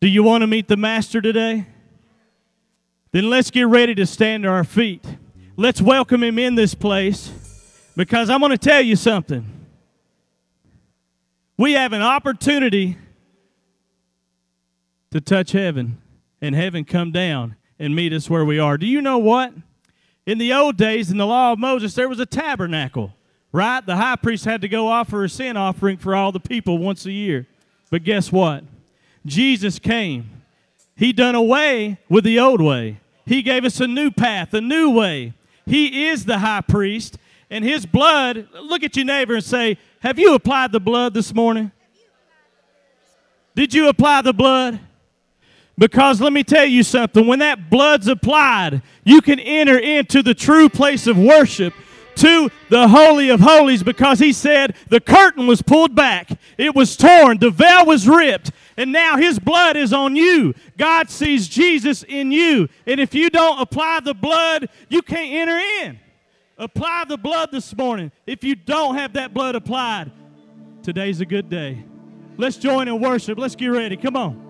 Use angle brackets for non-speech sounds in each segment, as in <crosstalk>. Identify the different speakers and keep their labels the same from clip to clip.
Speaker 1: Do you want to meet the Master today? Then let's get ready to stand to our feet. Let's welcome him in this place because I'm going to tell you something. We have an opportunity to touch heaven and heaven come down and meet us where we are. Do you know what? In the old days, in the law of Moses, there was a tabernacle, right? The high priest had to go offer a sin offering for all the people once a year. But guess what? Jesus came. He done away with the old way. He gave us a new path, a new way. He is the high priest, and his blood, look at your neighbor and say, Have you applied the blood this morning? Did you apply the blood? Because let me tell you something, when that blood's applied, you can enter into the true place of worship to the Holy of Holies because he said the curtain was pulled back, it was torn, the veil was ripped, and now his blood is on you. God sees Jesus in you. And if you don't apply the blood, you can't enter in. Apply the blood this morning. If you don't have that blood applied, today's a good day. Let's join in worship. Let's get ready. Come on.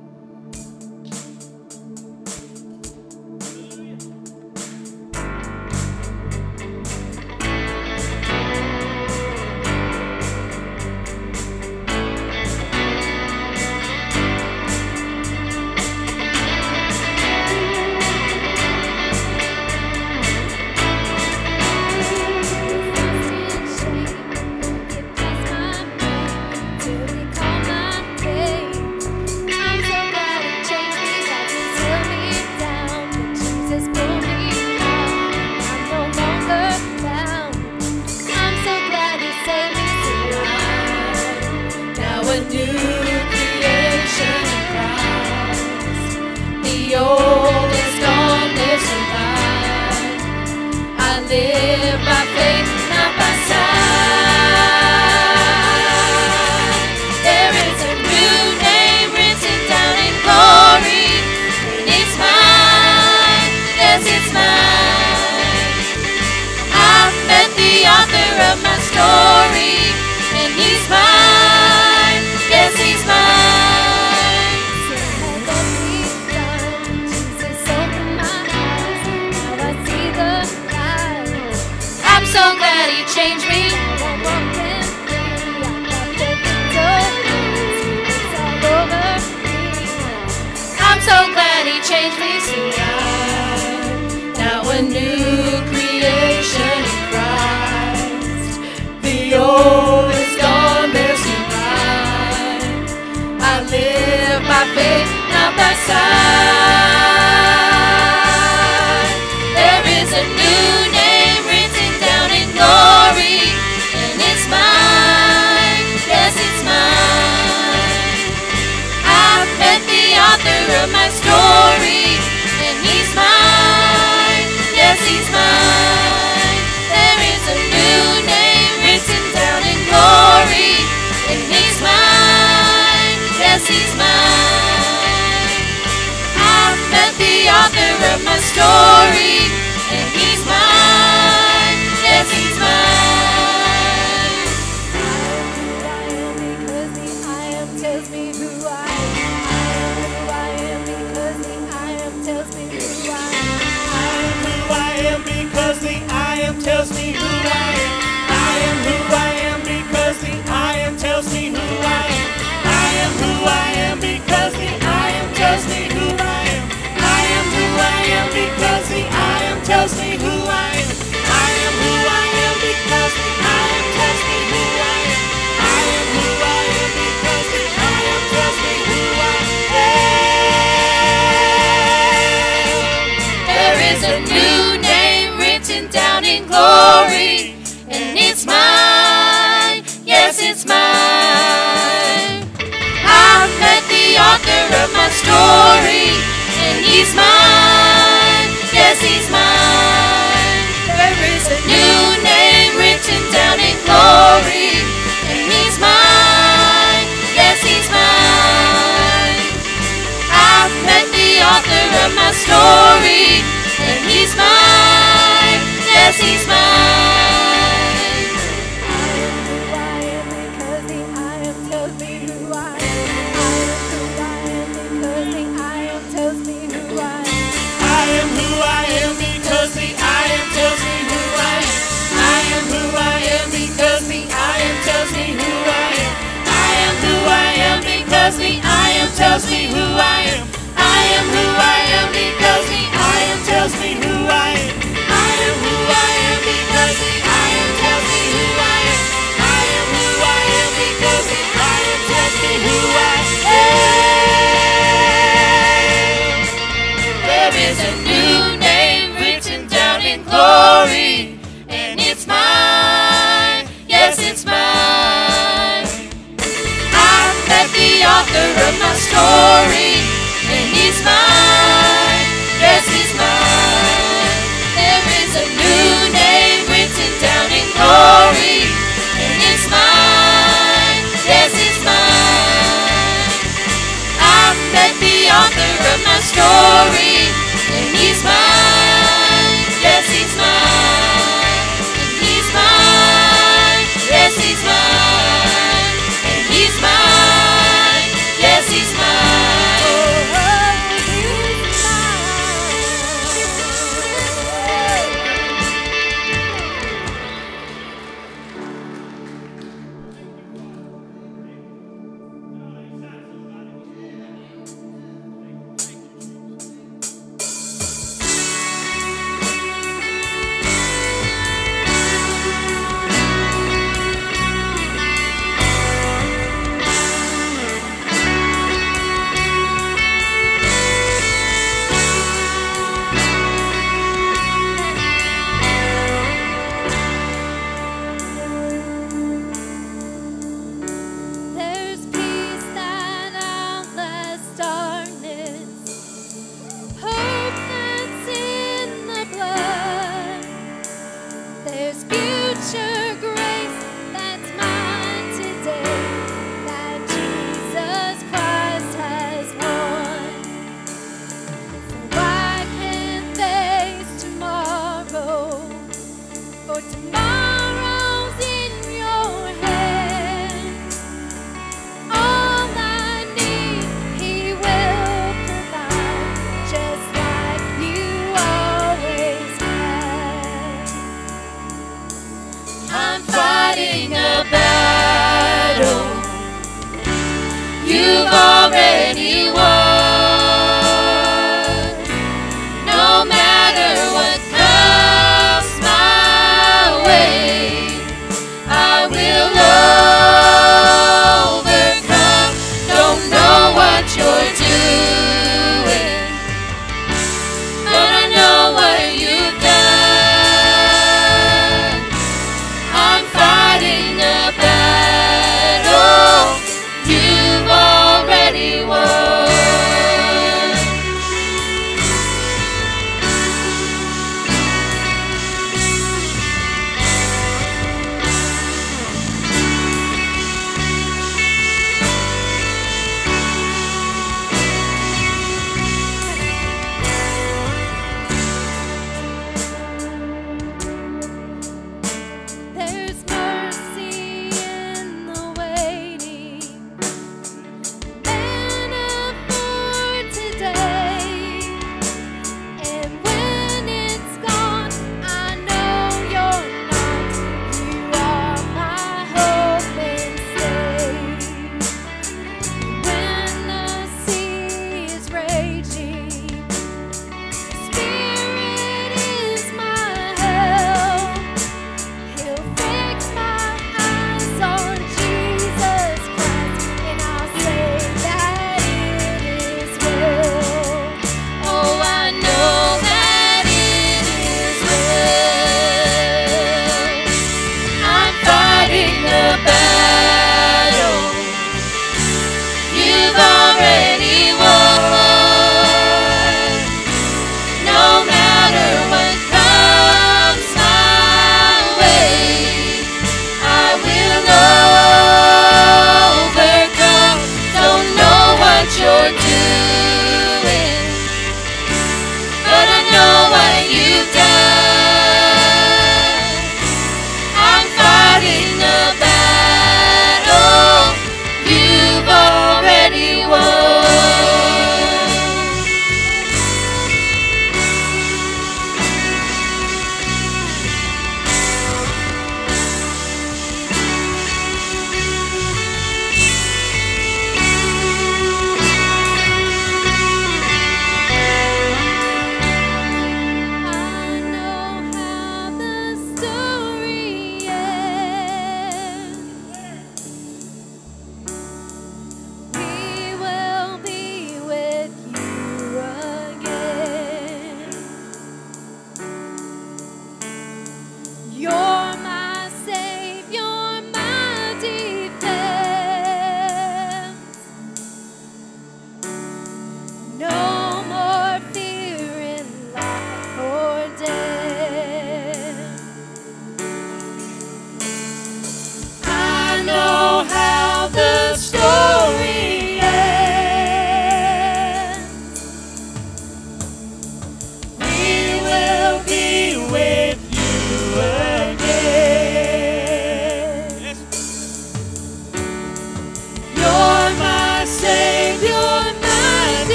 Speaker 2: tells me who I am. I am who I am because I am tells me who I am. I am who I am because I am tells me who I am. There is a new name written down in glory, and it's mine. Yes, it's mine. I've met the author of my story, and he's mine. Yes, he's mine. down in glory. And he's mine, yes, he's mine. I met the author of my story. And he's mine, yes, he's mine. Tells me who I am. I am who I am because the I am tells
Speaker 1: me who I am. I am who I am because I am tells me who I am.
Speaker 2: Story,
Speaker 3: future.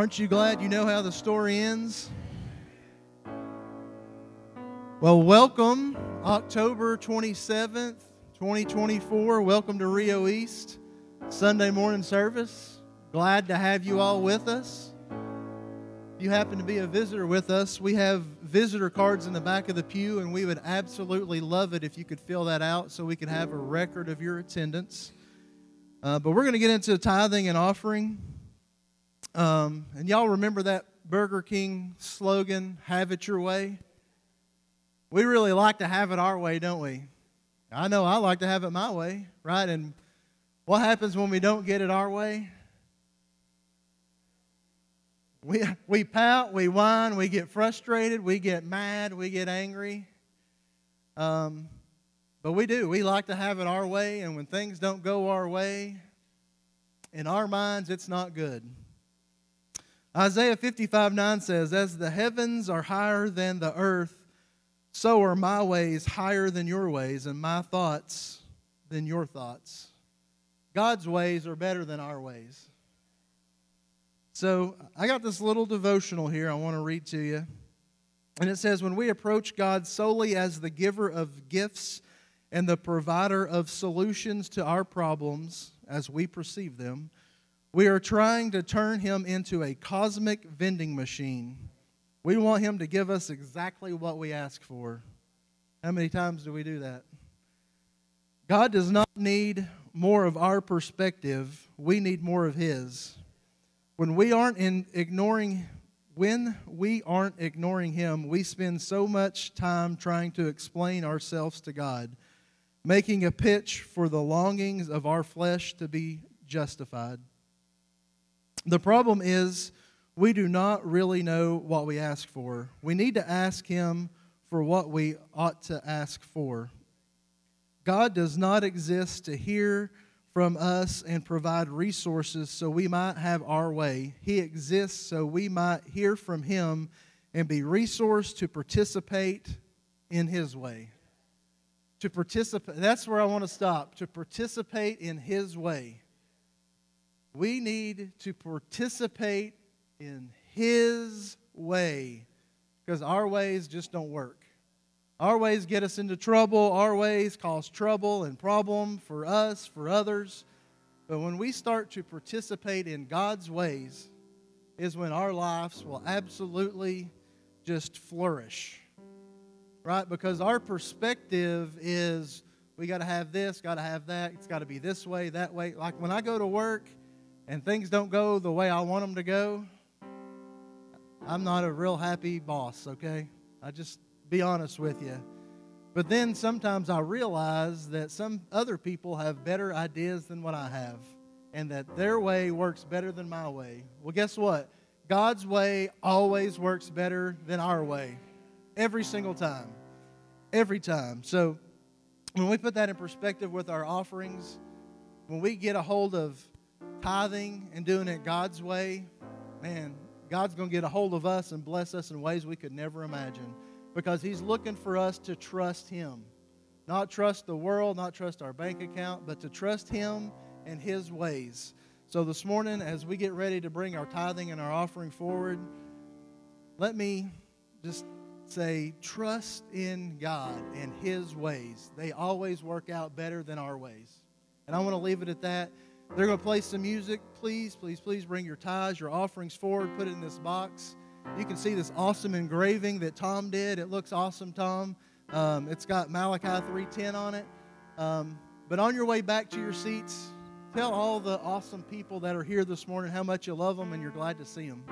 Speaker 4: Aren't you glad you know how the story ends? Well, welcome, October 27th, 2024. Welcome to Rio East Sunday morning service. Glad to have you all with us. If you happen to be a visitor with us, we have visitor cards in the back of the pew, and we would absolutely love it if you could fill that out so we can have a record of your attendance. Uh, but we're going to get into tithing and offering. Um, and y'all remember that Burger King slogan, have it your way? We really like to have it our way, don't we? I know I like to have it my way, right? And what happens when we don't get it our way? We, we pout, we whine, we get frustrated, we get mad, we get angry. Um, but we do. We like to have it our way, and when things don't go our way, in our minds, it's not good. Isaiah 55 9 says, As the heavens are higher than the earth, so are my ways higher than your ways, and my thoughts than your thoughts. God's ways are better than our ways. So I got this little devotional here I want to read to you. And it says, When we approach God solely as the giver of gifts and the provider of solutions to our problems as we perceive them, we are trying to turn him into a cosmic vending machine. We want him to give us exactly what we ask for. How many times do we do that? God does not need more of our perspective, we need more of his. When we aren't in ignoring when we aren't ignoring him, we spend so much time trying to explain ourselves to God, making a pitch for the longings of our flesh to be justified. The problem is we do not really know what we ask for. We need to ask Him for what we ought to ask for. God does not exist to hear from us and provide resources so we might have our way. He exists so we might hear from Him and be resourced to participate in His way. To participate, that's where I want to stop. To participate in His way. We need to participate in His way because our ways just don't work. Our ways get us into trouble. Our ways cause trouble and problem for us, for others. But when we start to participate in God's ways, is when our lives will absolutely just flourish. Right? Because our perspective is we got to have this, got to have that. It's got to be this way, that way. Like when I go to work and things don't go the way I want them to go, I'm not a real happy boss, okay? I just be honest with you. But then sometimes I realize that some other people have better ideas than what I have, and that their way works better than my way. Well, guess what? God's way always works better than our way. Every single time. Every time. So when we put that in perspective with our offerings, when we get a hold of tithing and doing it God's way, man, God's going to get a hold of us and bless us in ways we could never imagine because He's looking for us to trust Him. Not trust the world, not trust our bank account, but to trust Him and His ways. So this morning, as we get ready to bring our tithing and our offering forward, let me just say, trust in God and His ways. They always work out better than our ways. And I want to leave it at that. They're going to play some music. Please, please, please bring your tithes, your offerings forward, put it in this box. You can see this awesome engraving that Tom did. It looks awesome, Tom. Um, it's got Malachi 3.10 on it. Um, but on your way back to your seats, tell all the awesome people that are here this morning how much you love them and you're glad to see them.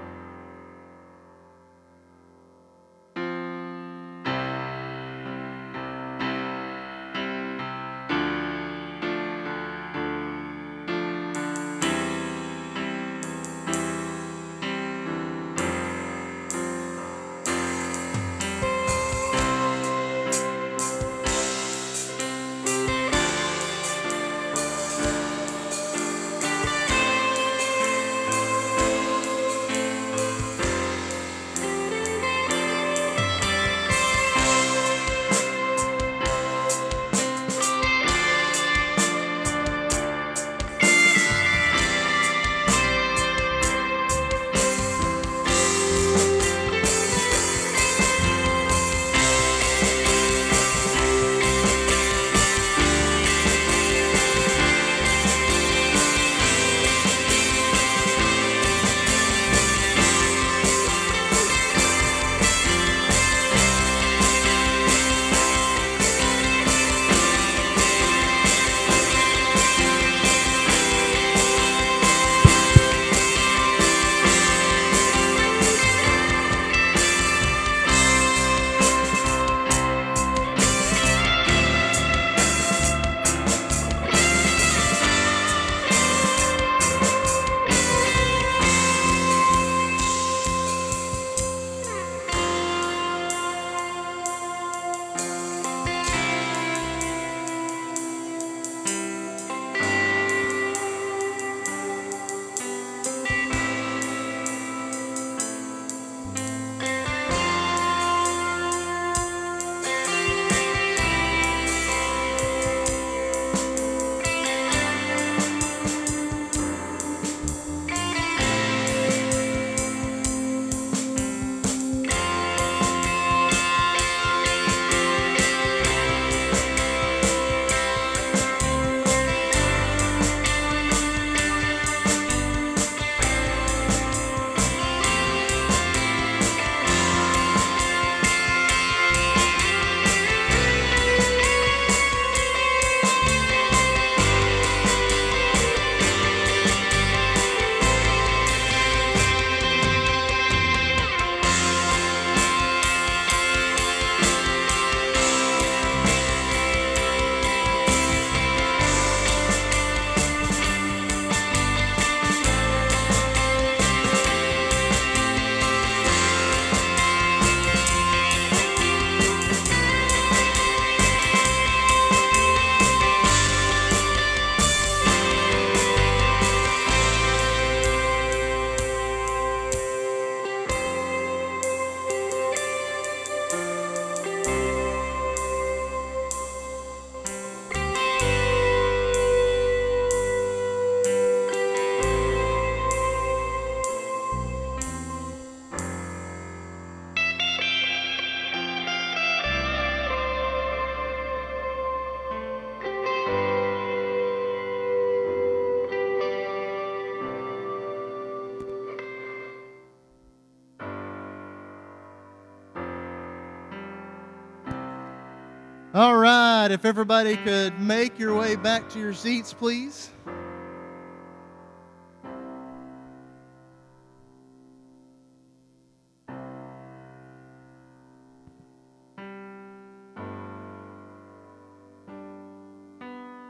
Speaker 4: If everybody could make your way back to your seats, please.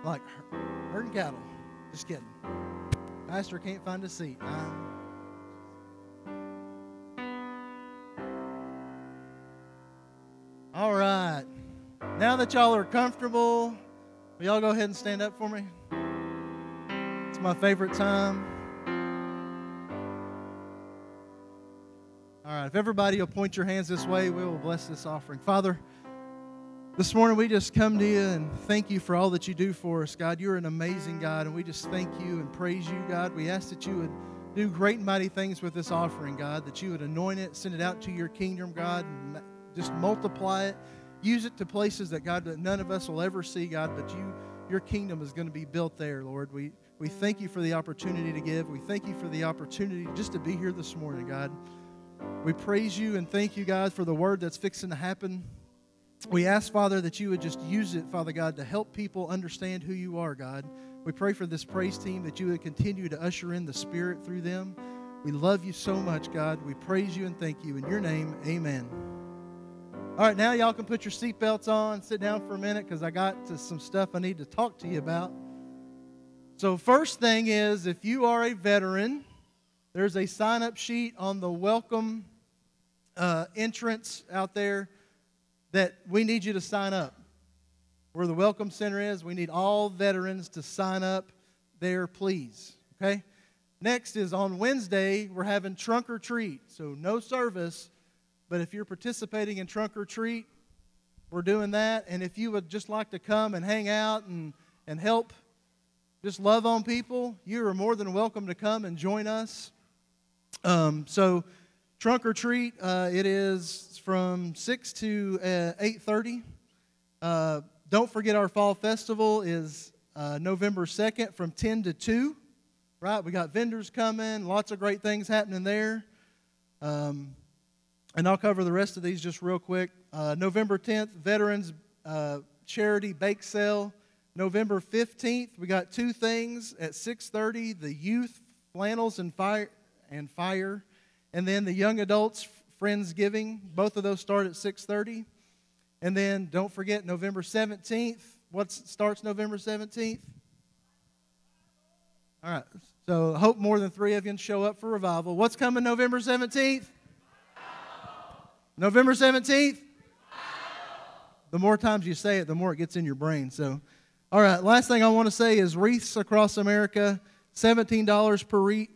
Speaker 4: Like herding cattle. Just kidding. Pastor can't find a seat. I'm- that y'all are comfortable, will y'all go ahead and stand up for me? It's my favorite time. All right, if everybody will point your hands this way, we will bless this offering. Father, this morning we just come to you and thank you for all that you do for us, God. You're an amazing God, and we just thank you and praise you, God. We ask that you would do great and mighty things with this offering, God, that you would anoint it, send it out to your kingdom, God, and just multiply it. Use it to places that God that none of us will ever see, God, but you your kingdom is going to be built there, Lord. We we thank you for the opportunity to give. We thank you for the opportunity just to be here this morning, God. We praise you and thank you, God, for the word that's fixing to happen. We ask, Father, that you would just use it, Father God, to help people understand who you are, God. We pray for this praise team that you would continue to usher in the Spirit through them. We love you so much, God. We praise you and thank you. In your name, amen. All right, now y'all can put your seatbelts on, sit down for a minute because I got to some stuff I need to talk to you about. So, first thing is if you are a veteran, there's a sign up sheet on the welcome uh, entrance out there that we need you to sign up. Where the welcome center is, we need all veterans to sign up there, please. Okay? Next is on Wednesday, we're having trunk or treat. So, no service, but if you're participating in trunk or treat, we're doing that. And if you would just like to come and hang out and, and help just love on people, you are more than welcome to come and join us. Um, so, trunk or treat, uh, it is from 6 to uh, 8.30. Uh, don't forget our fall festival is uh, November 2nd from 10 to 2. Right? We got vendors coming, lots of great things happening there. Um, and I'll cover the rest of these just real quick. Uh, November 10th, Veterans uh, Charity Bake Sale. November 15th, we got two things at 6:30: the youth flannels and fire and fire, and then the young adults friendsgiving. Both of those start at 6:30. And then don't forget November 17th. What starts November 17th? All right. So I hope more than three of you show up for revival. What's coming November 17th? November 17th? The more times you say it, the more it gets in your brain. So, all right, last thing I want to say is Wreaths Across America, $17 per wreath.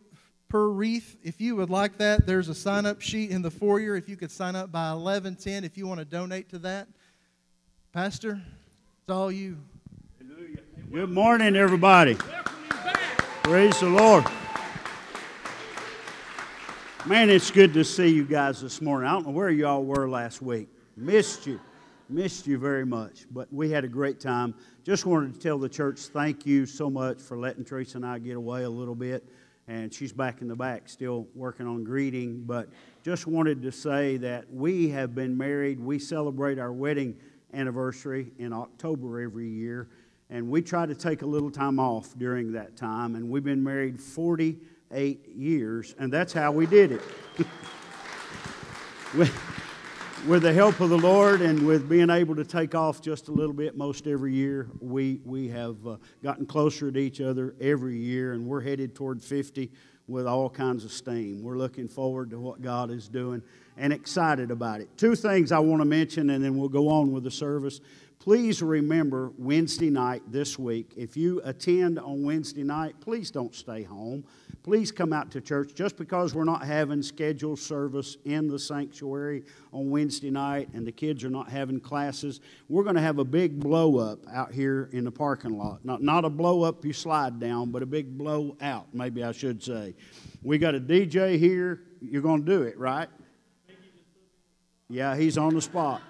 Speaker 4: Per wreath. If you would like that, there's a sign up sheet in the foyer. If you could sign up by 1110 if you want to donate to that. Pastor, it's all you.
Speaker 5: Good morning, everybody. Praise the Lord. Man, it's good to see you guys this morning. I don't know where y'all were last week. Missed you. Missed you very much. But we had a great time. Just wanted to tell the church thank you so much for letting Teresa and I get away a little bit. And she's back in the back still working on greeting. But just wanted to say that we have been married. We celebrate our wedding anniversary in October every year. And we try to take a little time off during that time. And we've been married 48 years, and that's how we did it. <laughs> with, with the help of the Lord and with being able to take off just a little bit most every year, we, we have uh, gotten closer to each other every year, and we're headed toward 50 with all kinds of steam. We're looking forward to what God is doing and excited about it. Two things I want to mention, and then we'll go on with the service. Please remember Wednesday night this week. If you attend on Wednesday night, please don't stay home. Please come out to church. Just because we're not having scheduled service in the sanctuary on Wednesday night and the kids are not having classes, we're going to have a big blow up out here in the parking lot. Not, not a blow up you slide down, but a big blow out, maybe I should say. We got a DJ here. You're going to do it, right? Yeah, he's on the spot.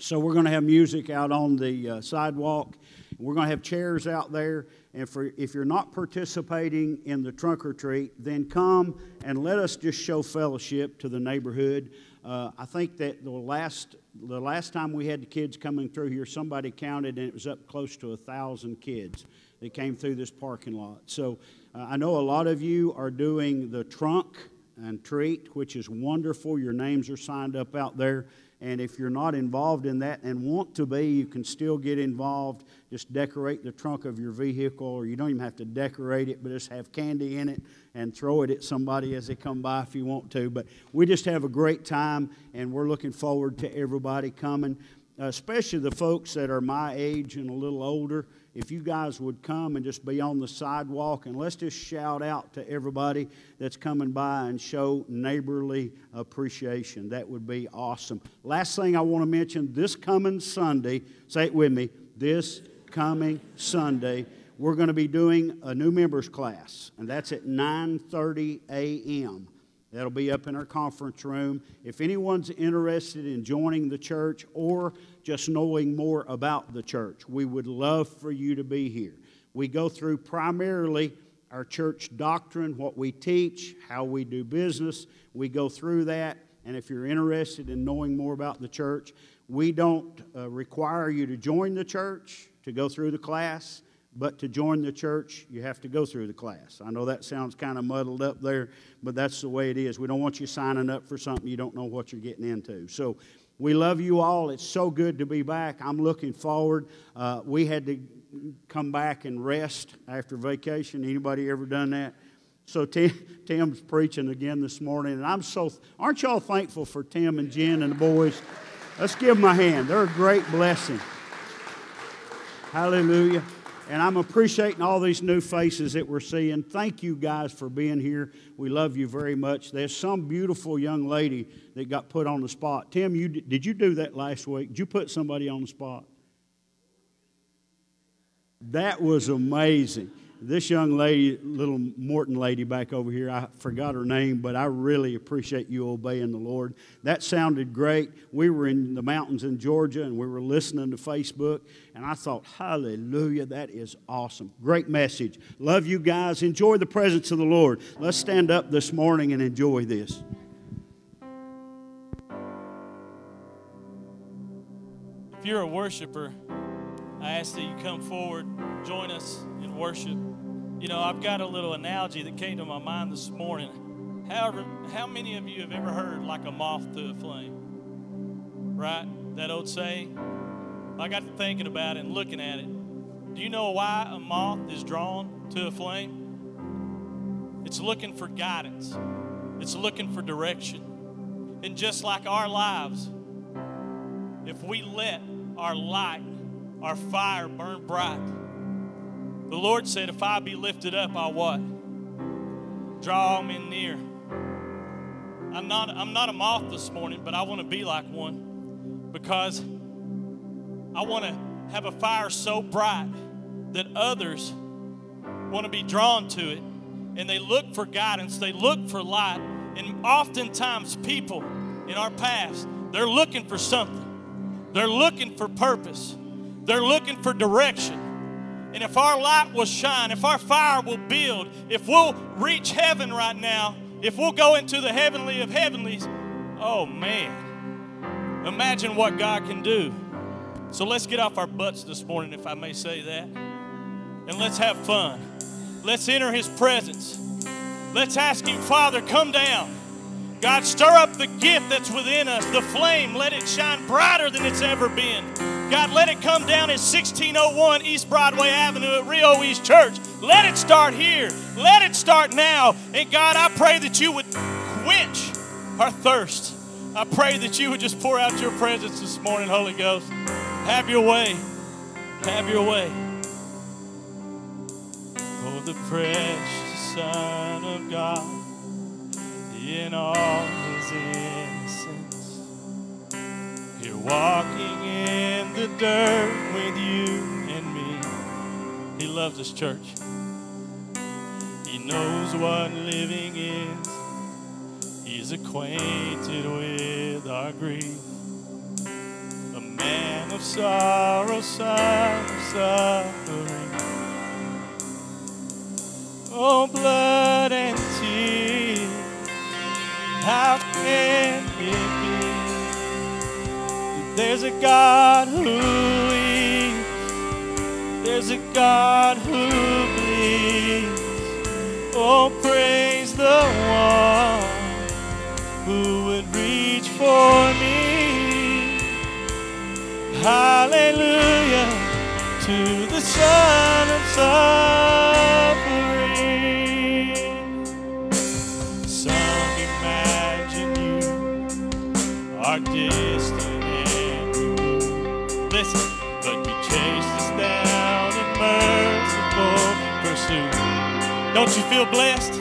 Speaker 5: So we're going to have music out on the uh, sidewalk. We're going to have chairs out there. And for, if you're not participating in the trunk or treat, then come and let us just show fellowship to the neighborhood. Uh, I think that the last the last time we had the kids coming through here, somebody counted and it was up close to a thousand kids that came through this parking lot. So uh, I know a lot of you are doing the trunk and treat, which is wonderful. Your names are signed up out there. And if you're not involved in that and want to be, you can still get involved. Just decorate the trunk of your vehicle, or you don't even have to decorate it, but just have candy in it and throw it at somebody as they come by if you want to. But we just have a great time, and we're looking forward to everybody coming, especially the folks that are my age and a little older if you guys would come and just be on the sidewalk and let's just shout out to everybody that's coming by and show neighborly appreciation. That would be awesome. Last thing I want to mention this coming Sunday, say it with me, this coming Sunday, we're going to be doing a new members class, and that's at 9:30 a.m. That'll be up in our conference room. If anyone's interested in joining the church or just knowing more about the church, we would love for you to be here. We go through primarily our church doctrine, what we teach, how we do business. We go through that. And if you're interested in knowing more about the church, we don't uh, require you to join the church to go through the class. But to join the church, you have to go through the class. I know that sounds kind of muddled up there, but that's the way it is. We don't want you signing up for something you don't know what you're getting into. So we love you all. It's so good to be back. I'm looking forward. Uh, we had to come back and rest after vacation. Anybody ever done that? So Tim, Tim's preaching again this morning, and I'm so. Aren't y'all thankful for Tim and Jen and the boys? Let's give them a hand. They're a great blessing. Hallelujah. And I'm appreciating all these new faces that we're seeing. Thank you guys for being here. We love you very much. There's some beautiful young lady that got put on the spot. Tim, you did you do that last week? Did you put somebody on the spot? That was amazing this young lady, little Morton lady back over here, I forgot her name, but I really appreciate you obeying the Lord. That sounded great. We were in the mountains in Georgia and we were listening to Facebook, and I thought, hallelujah, that is awesome. Great message. Love you guys. Enjoy the presence of the Lord. Let's stand up this morning and enjoy this.
Speaker 1: If you're a worshiper, I ask that you come forward, join us in worship. You know, I've got a little analogy that came to my mind this morning. However, how many of you have ever heard like a moth to a flame? Right? That old saying? I got to thinking about it and looking at it. Do you know why a moth is drawn to a flame? It's looking for guidance, it's looking for direction. And just like our lives, if we let our light, our fire burn bright, the Lord said, If I be lifted up, I'll what? Draw men near. I'm not, I'm not a moth this morning, but I want to be like one because I want to have a fire so bright that others want to be drawn to it and they look for guidance, they look for light. And oftentimes, people in our past, they're looking for something, they're looking for purpose, they're looking for direction. And if our light will shine, if our fire will build, if we'll reach heaven right now, if we'll go into the heavenly of heavenlies, oh man, imagine what God can do. So let's get off our butts this morning, if I may say that, and let's have fun. Let's enter His presence. Let's ask Him, Father, come down. God, stir up the gift that's within us, the flame, let it shine brighter than it's ever been. God, let it come down at 1601 East Broadway Avenue at Rio East Church. Let it start here. Let it start now. And God, I pray that you would quench our thirst. I pray that you would just pour out your presence this morning, Holy Ghost. Have your way. Have your way. Oh, the precious Son of God in all his innocence. Walking in the dirt with you and me. He loves this church. He knows what living is. He's acquainted with our grief. A man of sorrow, son suffering. Oh, blood and tears. How can there's a God who leads. There's a God who bleeds. Oh, praise the one who would reach for me. Hallelujah to the Son of Son. Don't you feel blessed?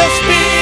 Speaker 1: just be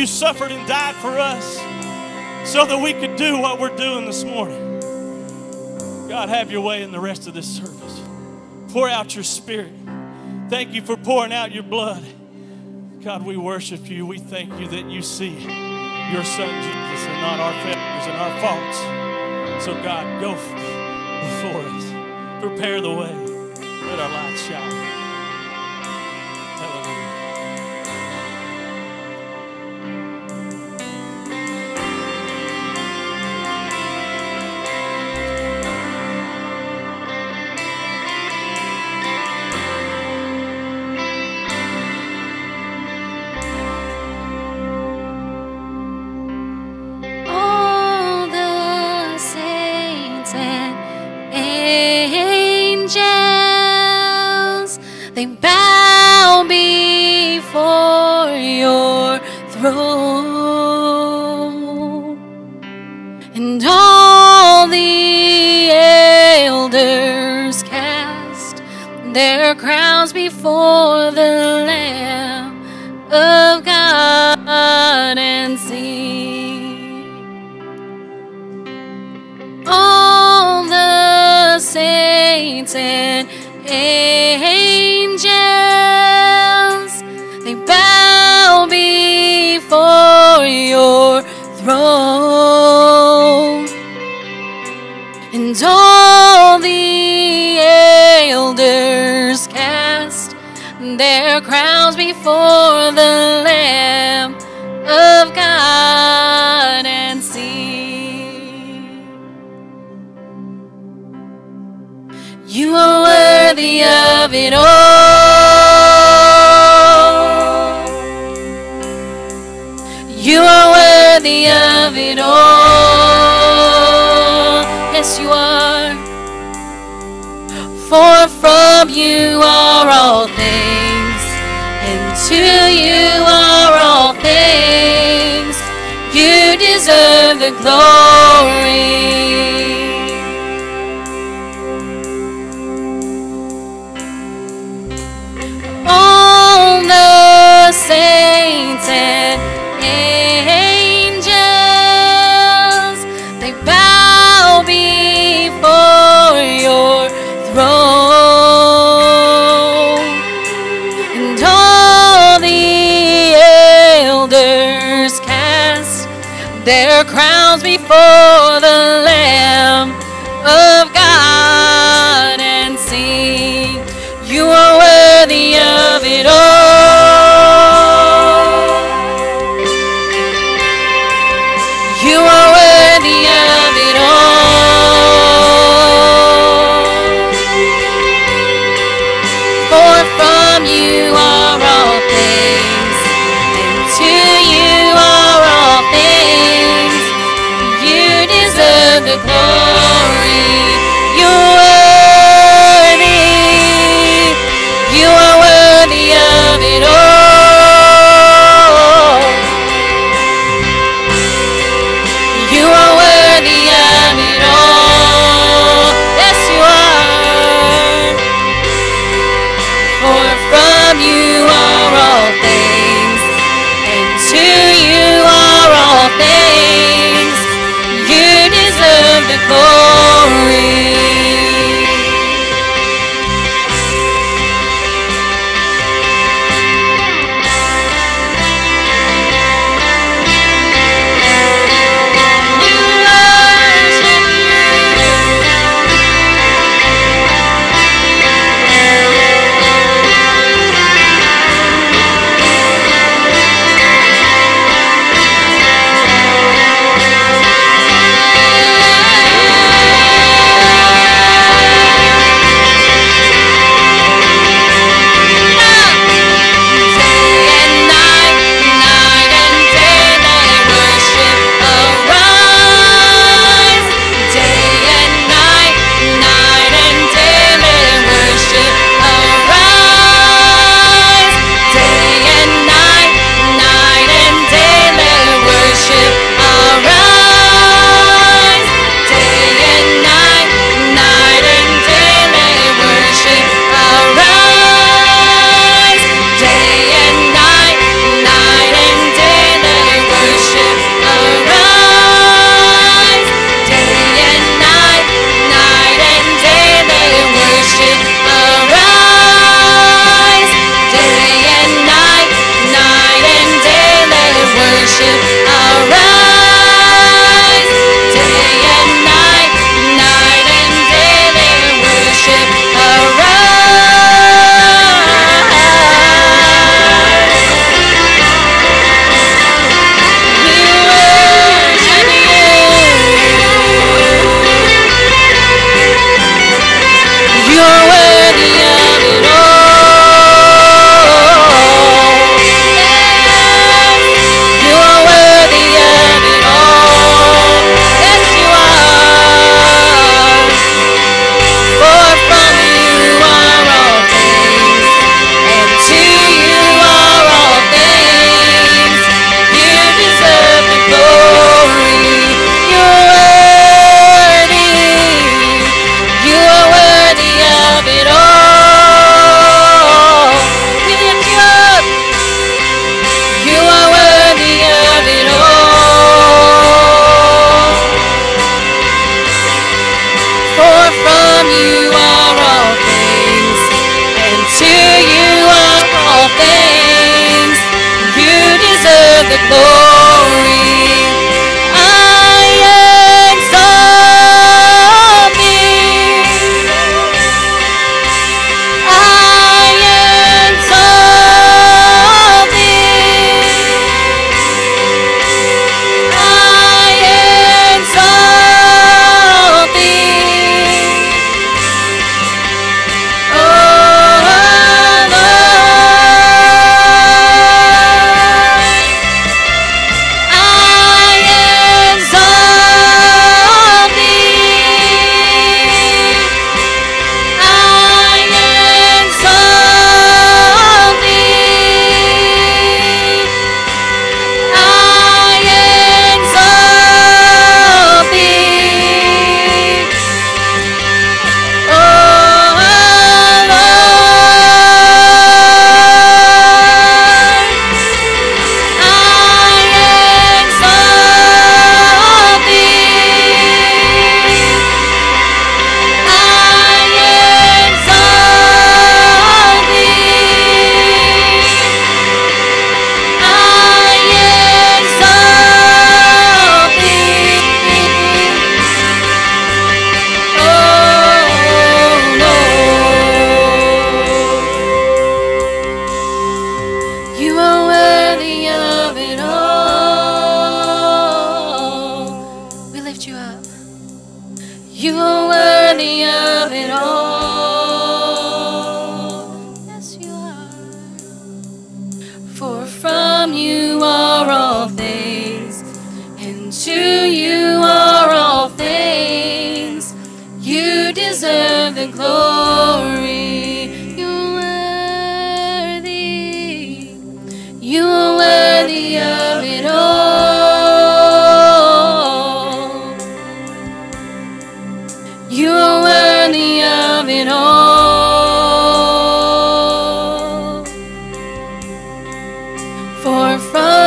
Speaker 1: you suffered and died for us so that we could do what we're doing this morning. God, have your way in the rest of this service. Pour out your spirit. Thank you for pouring out your blood. God, we worship you. We thank you that you see your son Jesus and not our failures and our faults. So, God, go before us. Prepare the way. Let our light shine.
Speaker 2: Before the Lamb of God and sing. You are worthy of it all. You are worthy of it all. Yes, you are. For from you are all things, to you are all things. You deserve the glory. Crowns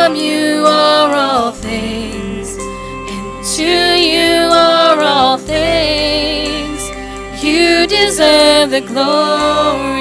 Speaker 2: from you are all things, and to you are all things. You deserve the glory.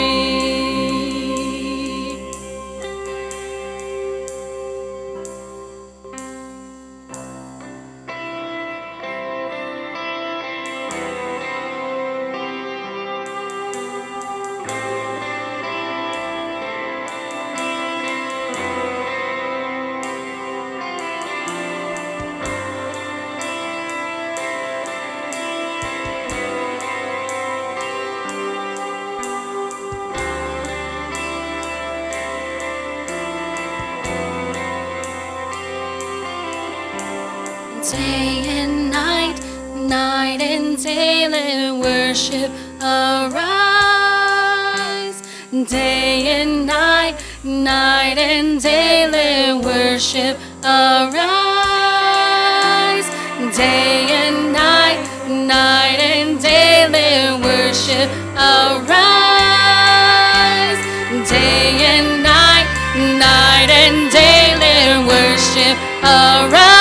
Speaker 2: Worship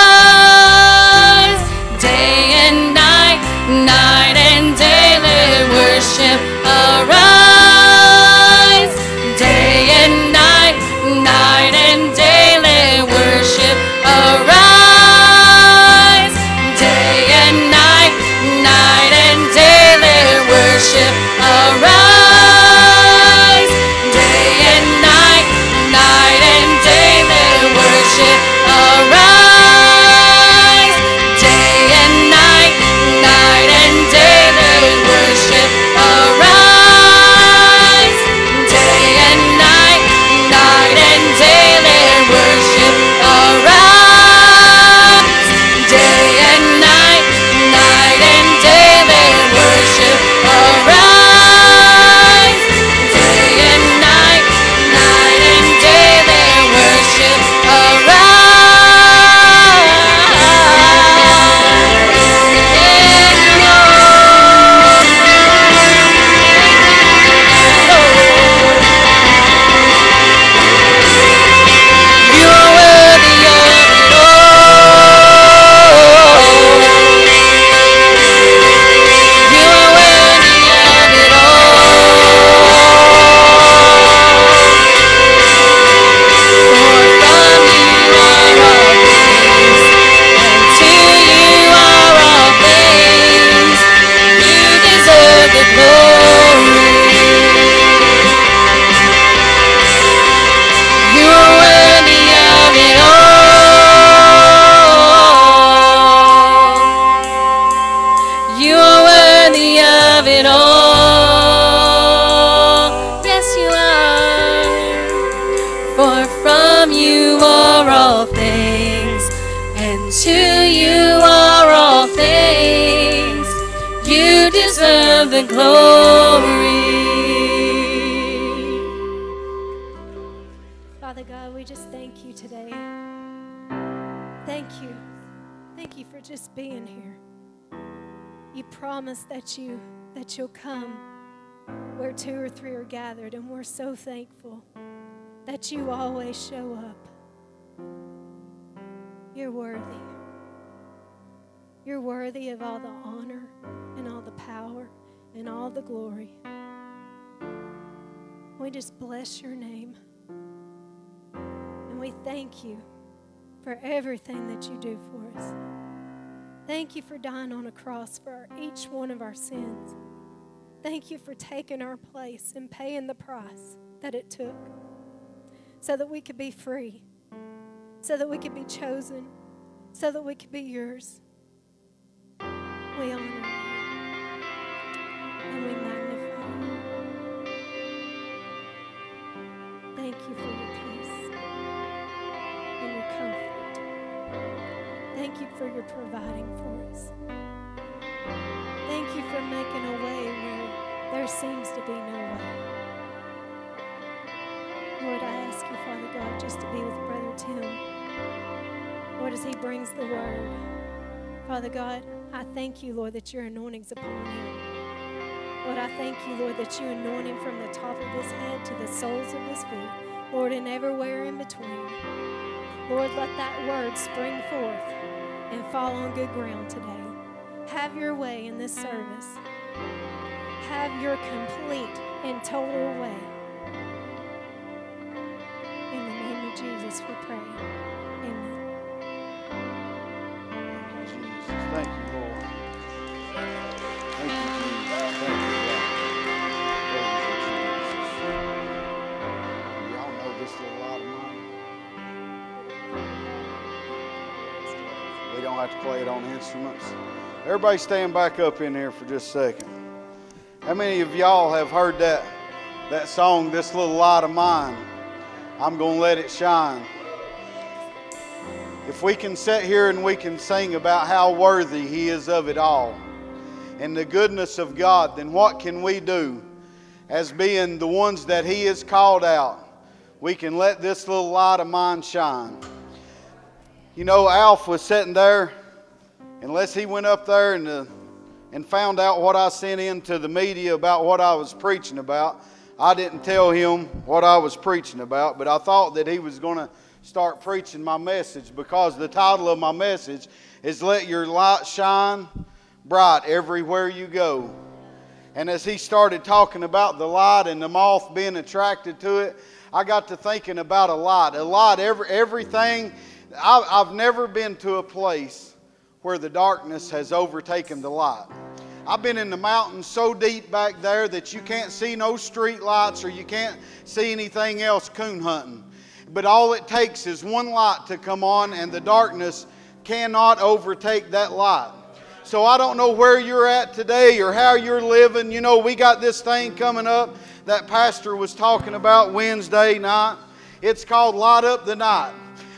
Speaker 2: you.
Speaker 3: Thank you for just being here. You promised that you that you'll come where two or three are gathered, and we're so thankful that you always show up. You're worthy. You're worthy of all the honor and all the power and all the glory. We just bless your name. And we thank you for everything that you do for us. Thank you for dying on a cross for each one of our sins. Thank you for taking our place and paying the price that it took so that we could be free, so that we could be chosen, so that we could be yours. We honor you. and we magnify you. Thank you for your Thank you for your providing for us. Thank you for making a way where there seems to be no way. Lord, I ask you, Father God, just to be with Brother Tim. Lord, as he brings the word. Father God, I thank you, Lord, that your anointing's upon him. Lord, I thank you, Lord, that you anoint him from the top of his head to the soles of his feet. Lord, and everywhere in between. Lord, let that word spring forth and fall on good ground today. Have your way in this service. Have your complete and total way. In the name of Jesus, we pray.
Speaker 6: To play it on instruments. Everybody stand back up in here for just a second. How many of y'all have heard that, that song, This Little Light of Mine? I'm going to let it shine. If we can sit here and we can sing about how worthy He is of it all and the goodness of God, then what can we do as being the ones that He has called out? We can let this little light of mine shine. You know, Alf was sitting there, unless he went up there and, uh, and found out what I sent into the media about what I was preaching about. I didn't tell him what I was preaching about, but I thought that he was going to start preaching my message because the title of my message is Let Your Light Shine Bright Everywhere You Go. And as he started talking about the light and the moth being attracted to it, I got to thinking about a light. A light, every, everything. I, I've never been to a place where the darkness has overtaken the light. I've been in the mountains so deep back there that you can't see no street lights or you can't see anything else coon hunting. But all it takes is one light to come on, and the darkness cannot overtake that light. So I don't know where you're at today or how you're living. You know, we got this thing coming up that pastor was talking about Wednesday night. It's called Light Up the Night.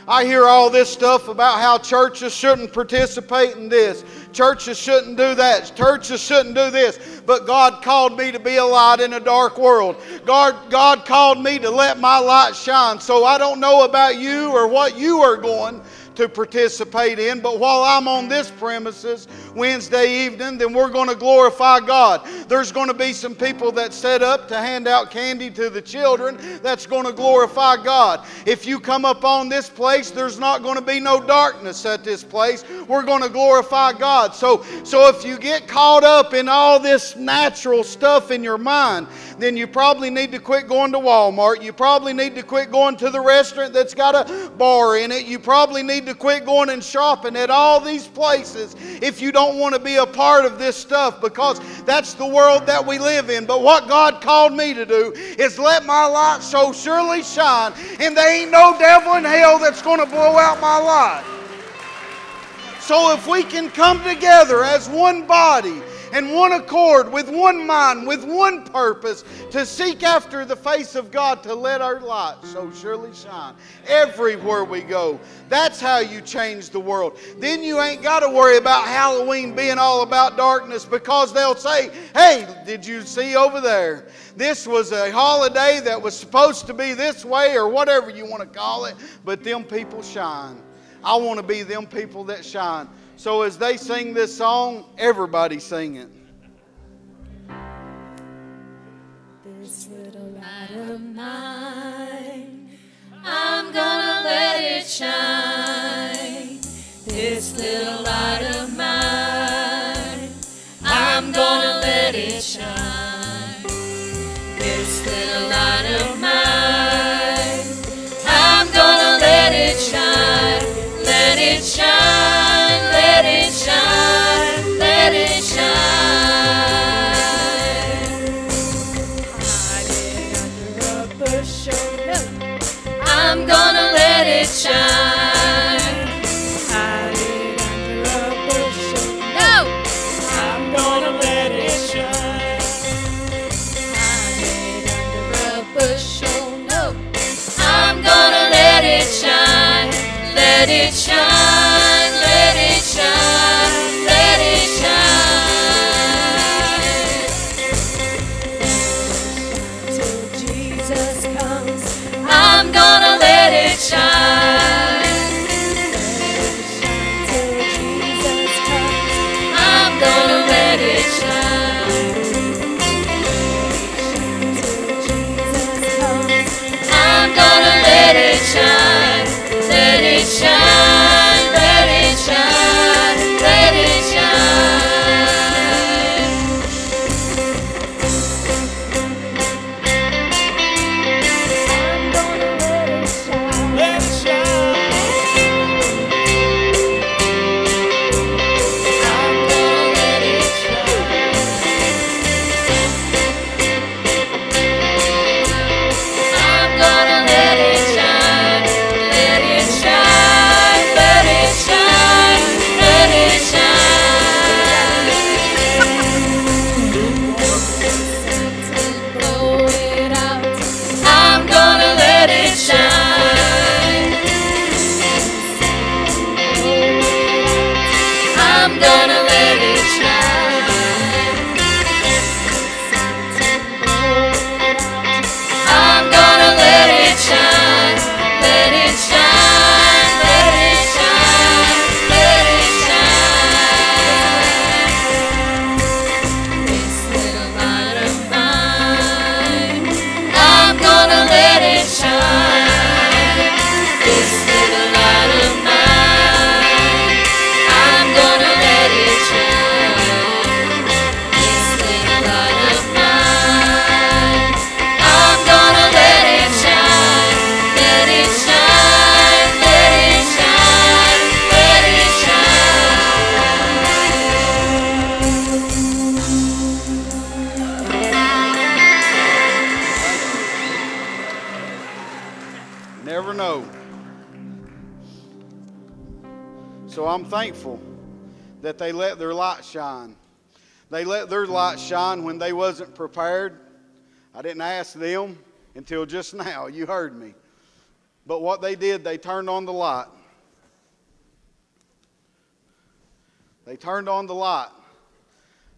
Speaker 6: I hear all this stuff about how churches shouldn't participate in this. Churches shouldn't do that. Churches shouldn't do this. But God called me to be a light in a dark world. God, God called me to let my light shine. So I don't know about you or what you are going to participate in. But while I'm on this premises Wednesday evening, then we're going to glorify God. There's going to be some people that set up to hand out candy to the children that's going to glorify God. If you come up on this place, there's not going to be no darkness at this place. We're going to glorify God. So, so if you get caught up in all this natural stuff in your mind, then you probably need to quit going to Walmart. You probably need to quit going to the restaurant that's got a bar in it. You probably need to quit going and shopping at all these places if you don't want to be a part of this stuff because that's the world that we live in. But what God called me to do is let my light so surely shine, and there ain't no devil in hell that's going to blow out my light. So if we can come together as one body and one accord, with one mind, with one purpose, to seek after the face of God, to let our light so surely shine everywhere we go. That's how you change the world. Then you ain't got to worry about Halloween being all about darkness because they'll say, hey, did you see over there? This was a holiday that was supposed to be this way or whatever you want to call it, but them people shine. I want to be them people that shine. So as they sing this song, everybody sing it.
Speaker 2: This little light of mine, I'm gonna let it shine. This little light of mine, I'm gonna let it shine. This little light of shine.
Speaker 6: They let their light shine when they wasn't prepared. I didn't ask them until just now. You heard me. But what they did, they turned on the light. They turned on the light.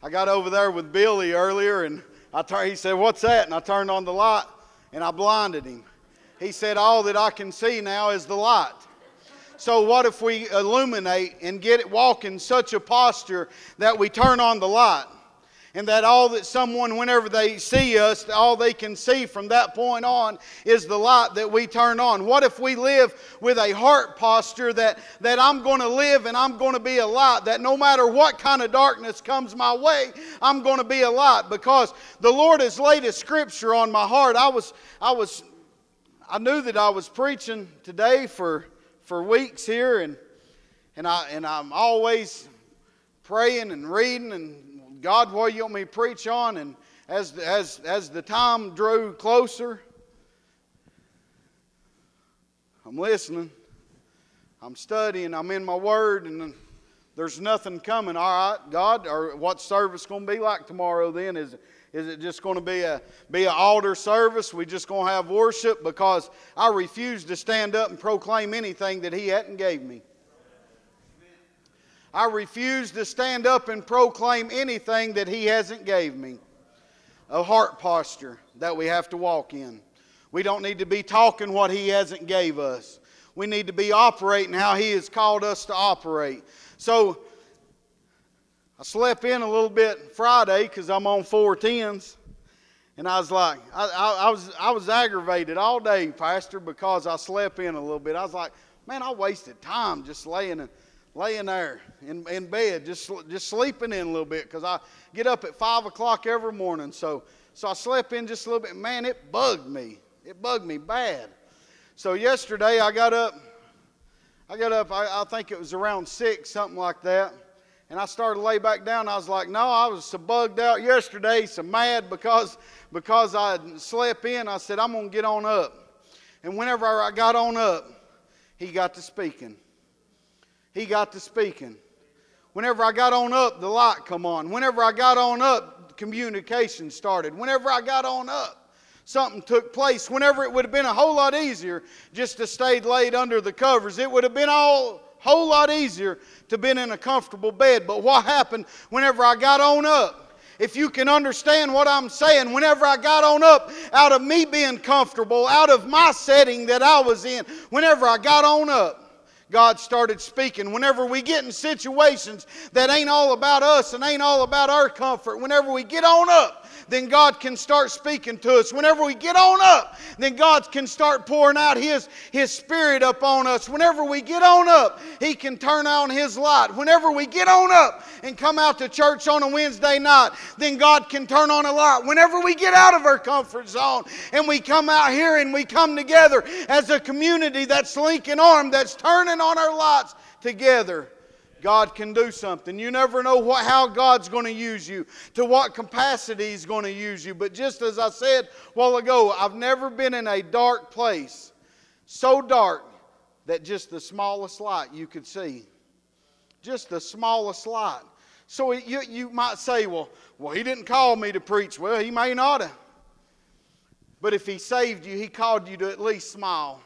Speaker 6: I got over there with Billy earlier, and I tur- he said, What's that? And I turned on the light, and I blinded him. He said, All that I can see now is the light. So, what if we illuminate and get it walk in such a posture that we turn on the light? And that all that someone, whenever they see us, all they can see from that point on is the light that we turn on. What if we live with a heart posture that, that I'm going to live and I'm going to be a light, that no matter what kind of darkness comes my way, I'm going to be a light because the Lord has laid a scripture on my heart. I was, I was, I knew that I was preaching today for, for weeks here and, and, I, and I'm always praying and reading and God, what you want me to preach on? And as, as, as the time drew closer, I'm listening, I'm studying, I'm in my word, and there's nothing coming. All right, God, or what's service going to be like tomorrow then? Is, is it just going to be a be an altar service? We just going to have worship? Because I refuse to stand up and proclaim anything that He hadn't gave me. I refuse to stand up and proclaim anything that He hasn't gave me. A heart posture that we have to walk in. We don't need to be talking what He hasn't gave us. We need to be operating how He has called us to operate. So I slept in a little bit Friday because I'm on four tens. And I was like, I, I, I, was, I was aggravated all day, Pastor, because I slept in a little bit. I was like, man, I wasted time just laying, laying there in, in bed, just, just sleeping in a little bit because I get up at 5 o'clock every morning. So, so I slept in just a little bit. Man, it bugged me. It bugged me bad. So yesterday I got up, I got up, I, I think it was around 6, something like that. And I started to lay back down. I was like, no, I was so bugged out yesterday, so mad because, because I slept in. I said, I'm going to get on up. And whenever I got on up, he got to speaking. He got to speaking. Whenever I got on up, the light come on. Whenever I got on up, communication started. Whenever I got on up, something took place. Whenever it would have been a whole lot easier just to stay laid under the covers, it would have been all whole lot easier to been in a comfortable bed. But what happened whenever I got on up? If you can understand what I'm saying, whenever I got on up out of me being comfortable, out of my setting that I was in, whenever I got on up, God started speaking. Whenever we get in situations that ain't all about us and ain't all about our comfort, whenever we get on up, then God can start speaking to us. Whenever we get on up, then God can start pouring out His, His Spirit up on us. Whenever we get on up, He can turn on His light. Whenever we get on up and come out to church on a Wednesday night, then God can turn on a light. Whenever we get out of our comfort zone and we come out here and we come together as a community that's linking arm, that's turning on our lights together, God can do something. You never know what, how God's going to use you, to what capacity He's going to use you. But just as I said while ago, I've never been in a dark place so dark that just the smallest light you could see. Just the smallest light. So you, you might say, well, well, he didn't call me to preach. Well, he may not have. But if he saved you, he called you to at least smile.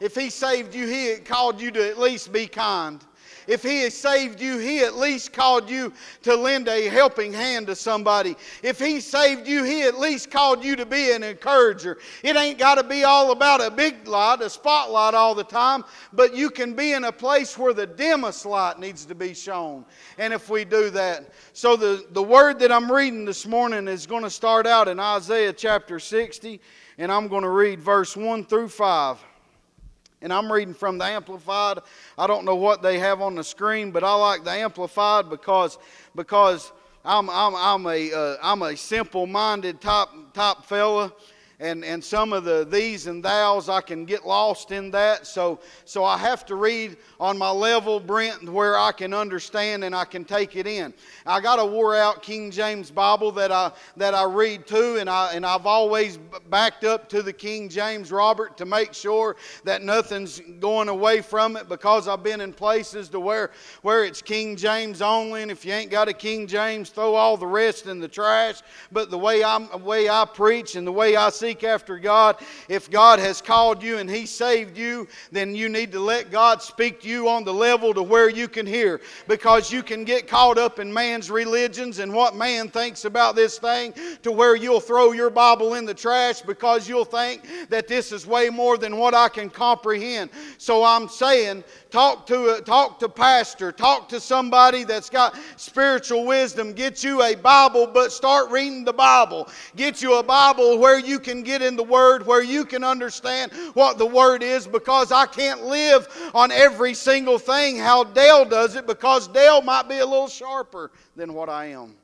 Speaker 6: If he saved you, he called you to at least be kind. If He has saved you, He at least called you to lend a helping hand to somebody. If He saved you, He at least called you to be an encourager. It ain't got to be all about a big light, a spotlight all the time, but you can be in a place where the dimmest light needs to be shown. And if we do that, so the, the word that I'm reading this morning is going to start out in Isaiah chapter 60, and I'm going to read verse 1 through 5. And I'm reading from the Amplified. I don't know what they have on the screen, but I like the Amplified because, because I'm, I'm, I'm a, uh, I'm a simple minded type, type fella and, and some of the these and thous, I can get lost in that. So, so I have to read on my level, Brent, where I can understand and I can take it in. I got a wore out King James Bible that I, that I read too, and, I, and I've always backed up to the King James, Robert, to make sure that nothing's going away from it because I've been in places to where, where it's King James only, and if you ain't got a King James, throw all the rest in the trash. But the way, I'm, the way I preach and the way I see seek after God. If God has called you and He saved you, then you need to let God speak to you on the level to where you can hear. Because you can get caught up in man's religions and what man thinks about this thing to where you'll throw your Bible in the trash because you'll think that this is way more than what I can comprehend. So I'm saying, talk to a, talk to pastor, talk to somebody that's got spiritual wisdom. Get you a Bible, but start reading the Bible. Get you a Bible where you can get in the Word, where you can understand what the Word is, because I can't live on every single thing how Dale does it, because Dale might be a little sharper than what I am.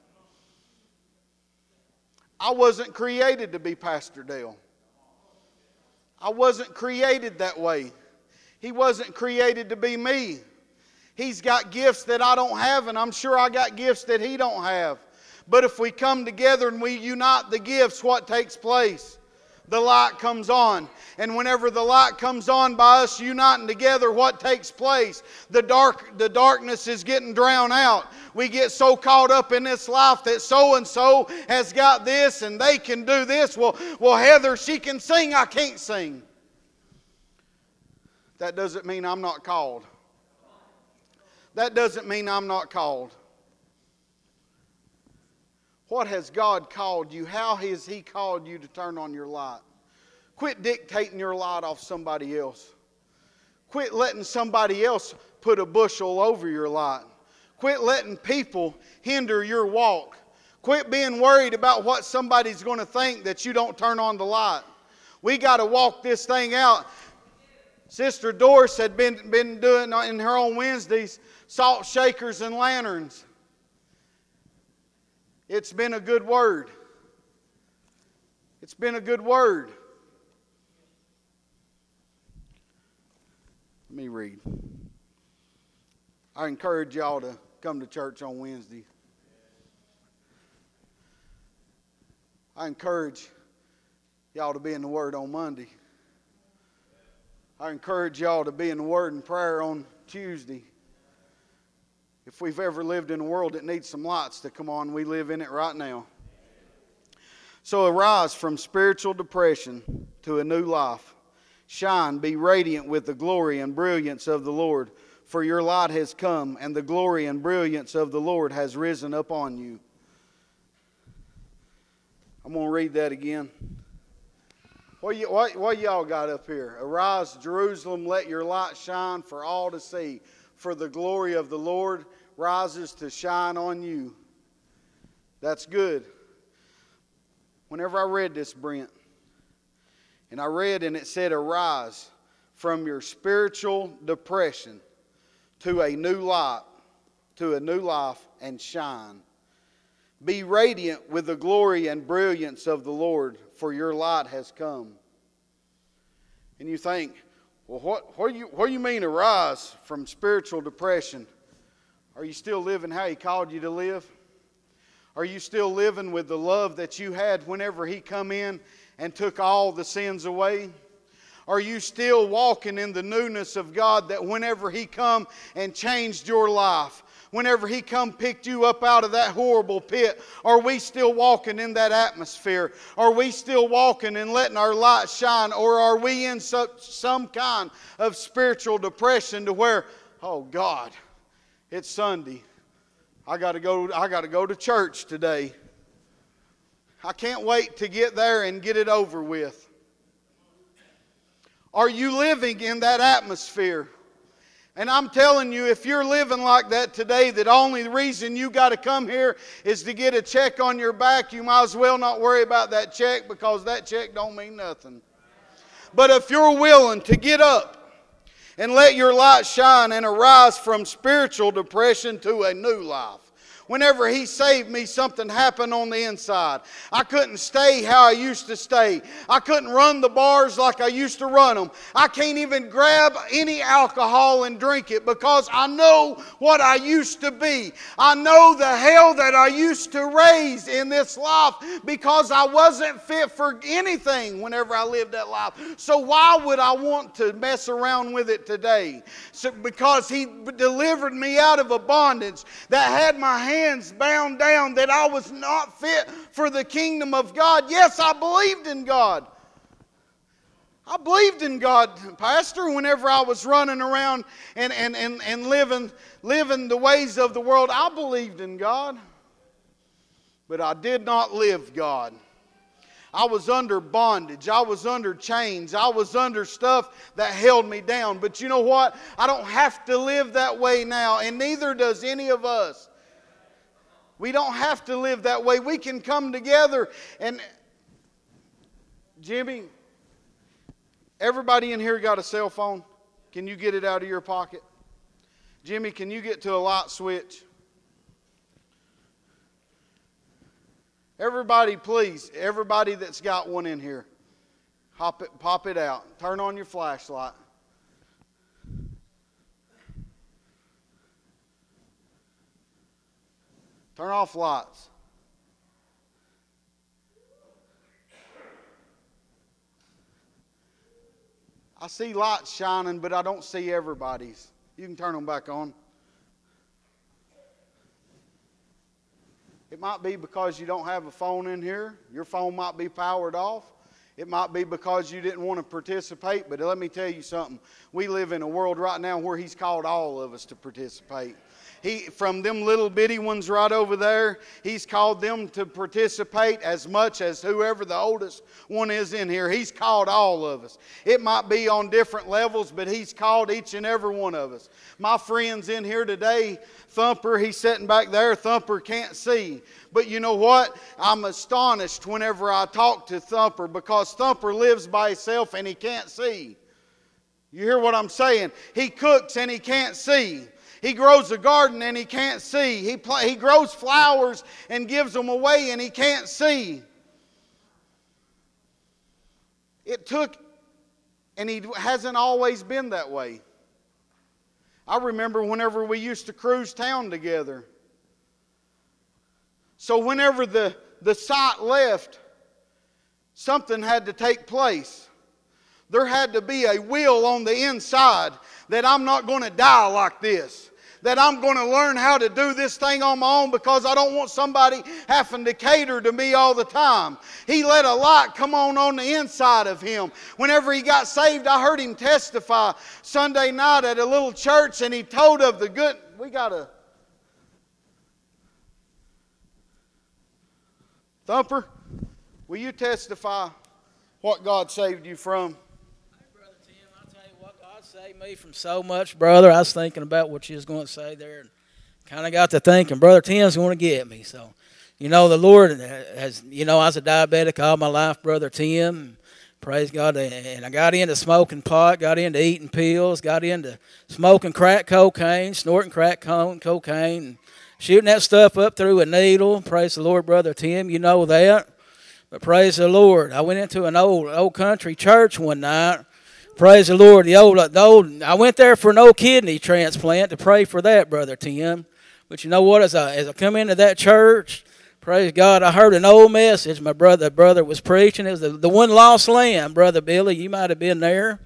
Speaker 6: I wasn't created to be Pastor Dale. I wasn't created that way. He wasn't created to be me. He's got gifts that I don't have, and I'm sure I got gifts that he don't have. But if we come together and we unite the gifts, what takes place? The light comes on. And whenever the light comes on by us uniting together, what takes place? The dark the darkness is getting drowned out. We get so caught up in this life that so and so has got this and they can do this. Well, well, Heather, she can sing, I can't sing. That doesn't mean I'm not called. That doesn't mean I'm not called. What has God called you? How has He called you to turn on your light? Quit dictating your light off somebody else. Quit letting somebody else put a bushel over your light. Quit letting people hinder your walk. Quit being worried about what somebody's going to think that you don't turn on the light. We got to walk this thing out. Sister Doris had been, been doing in her own Wednesdays salt shakers and lanterns. It's been a good word. It's been a good word. Let me read. I encourage y'all to come to church on Wednesday. I encourage y'all to be in the Word on Monday. I encourage y'all to be in the Word and prayer on Tuesday. If we've ever lived in a world that needs some lights to come on, we live in it right now. So arise from spiritual depression to a new life. Shine, be radiant with the glory and brilliance of the Lord, for your light has come, and the glory and brilliance of the Lord has risen upon you. I'm going to read that again. What, you, what, what y'all got up here? Arise, Jerusalem, let your light shine for all to see, for the glory of the Lord rises to shine on you. That's good. Whenever I read this, Brent, and I read and it said, Arise from your spiritual depression to a new light, to a new life, and shine. Be radiant with the glory and brilliance of the Lord, for your light has come. And you think, well, what, what, do you, what do you mean arise from spiritual depression? Are you still living how He called you to live? Are you still living with the love that you had whenever He come in and took all the sins away? Are you still walking in the newness of God that whenever He come and changed your life, whenever He come picked you up out of that horrible pit? Are we still walking in that atmosphere? Are we still walking and letting our light shine? Or are we in some kind of spiritual depression to where, oh God, It's Sunday. I got to go I got to go to church today. I can't wait to get there and get it over with. Are you living in that atmosphere? And I'm telling you, if you're living like that today, that only reason you got to come here is to get a check on your back, you might as well not worry about that check because that check don't mean nothing. But if you're willing to get up and let your light shine and arise from spiritual depression to a new life, Whenever He saved me, something happened on the inside. I couldn't stay how I used to stay. I couldn't run the bars like I used to run them. I can't even grab any alcohol and drink it because I know what I used to be. I know the hell that I used to raise in this life because I wasn't fit for anything whenever I lived that life. So why would I want to mess around with it today? So, because He delivered me out of a bondage that had my hands hands bound down that I was not fit for the kingdom of God. Yes, I believed in God. I believed in God, Pastor, whenever I was running around and, and, and, and living, living the ways of the world. I believed in God, but I did not live God. I was under bondage. I was under chains. I was under stuff that held me down. But you know what? I don't have to live that way now, and neither does any of us. We don't have to live that way. We can come together and Jimmy, everybody in here got a cell phone? Can you get it out of your pocket? Jimmy, can you get to a light switch? Everybody, please, everybody that's got one in here, pop it, pop it out. Turn on your flashlight. Turn off lights. I see lights shining, but I don't see everybody's. You can turn them back on. It might be because you don't have a phone in here. Your phone might be powered off. It might be because you didn't want to participate, but let me tell you something. We live in a world right now where He's called all of us to participate. He, from them little bitty ones right over there, he's called them to participate as much as whoever the oldest one is in here. He's called all of us. It might be on different levels, but he's called each and every one of us. My friends in here today, Thumper, he's sitting back there. Thumper can't see. But you know what? I'm astonished whenever I talk to Thumper because Thumper lives by himself and he can't see. You hear what I'm saying? He cooks and he can't see. He grows a garden and he can't see. He, pl- he grows flowers and gives them away and he can't see. It took, and he hasn't always been that way. I remember whenever we used to cruise town together. So, whenever the, the sight left, something had to take place. There had to be a will on the inside that I'm not going to die like this that I'm going to learn how to do this thing on my own because I don't want somebody having to cater to me all the time. He let a light come on on the inside of him. Whenever he got saved, I heard him testify Sunday night at a little church and he told of the good. We got a. Thumper, will you testify what God saved you from?
Speaker 7: Me from so much, brother. I was thinking about what you was going to say there, and kind of got to thinking, brother Tim's going to get me. So, you know, the Lord has, you know, I was a diabetic all my life, brother Tim. Praise God. And I got into smoking pot, got into eating pills, got into smoking crack cocaine, snorting crack cocaine, shooting that stuff up through a needle. Praise the Lord, brother Tim. You know that. But praise the Lord. I went into an old old country church one night Praise the Lord. The old, the old, I went there for an old kidney transplant to pray for that, Brother Tim. But you know what? As I, as I come into that church, praise God, I heard an old message my brother brother was preaching. It was the, the one lost lamb, Brother Billy. You might have been there.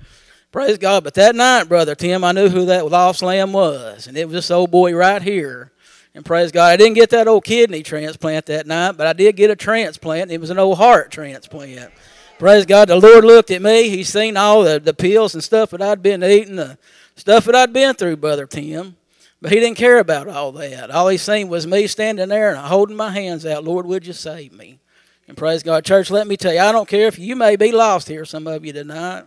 Speaker 7: Praise God. But that night, Brother Tim, I knew who that lost lamb was. And it was this old boy right here. And praise God, I didn't get that old kidney transplant that night, but I did get a transplant. It was an old heart transplant. Praise God. The Lord looked at me. He seen all the, the pills and stuff that I'd been eating, the stuff that I'd been through, Brother Tim. But he didn't care about all that. All he seen was me standing there and holding my hands out. Lord, would you save me? And praise God. Church, let me tell you, I don't care if you may be lost here, some of you tonight.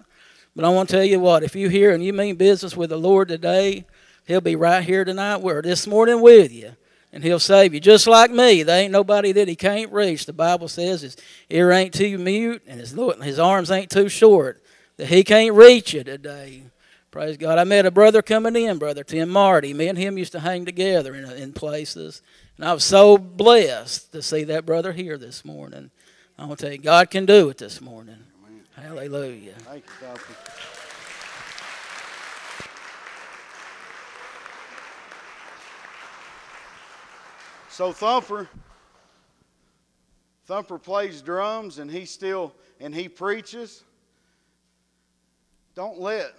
Speaker 7: But I want to tell you what, if you here and you mean business with the Lord today, He'll be right here tonight, or this morning with you. And he'll save you. Just like me. There ain't nobody that he can't reach. The Bible says his ear ain't too mute and his, his arms ain't too short. That he can't reach you today. Praise God. I met a brother coming in, Brother Tim Marty. Me and him used to hang together in, in places. And I was so blessed to see that brother here this morning. I want to tell you, God can do it this morning. Amen. Hallelujah.
Speaker 6: Thank you, Doctor. So Thumper, Thumper plays drums and he still and he preaches. Don't let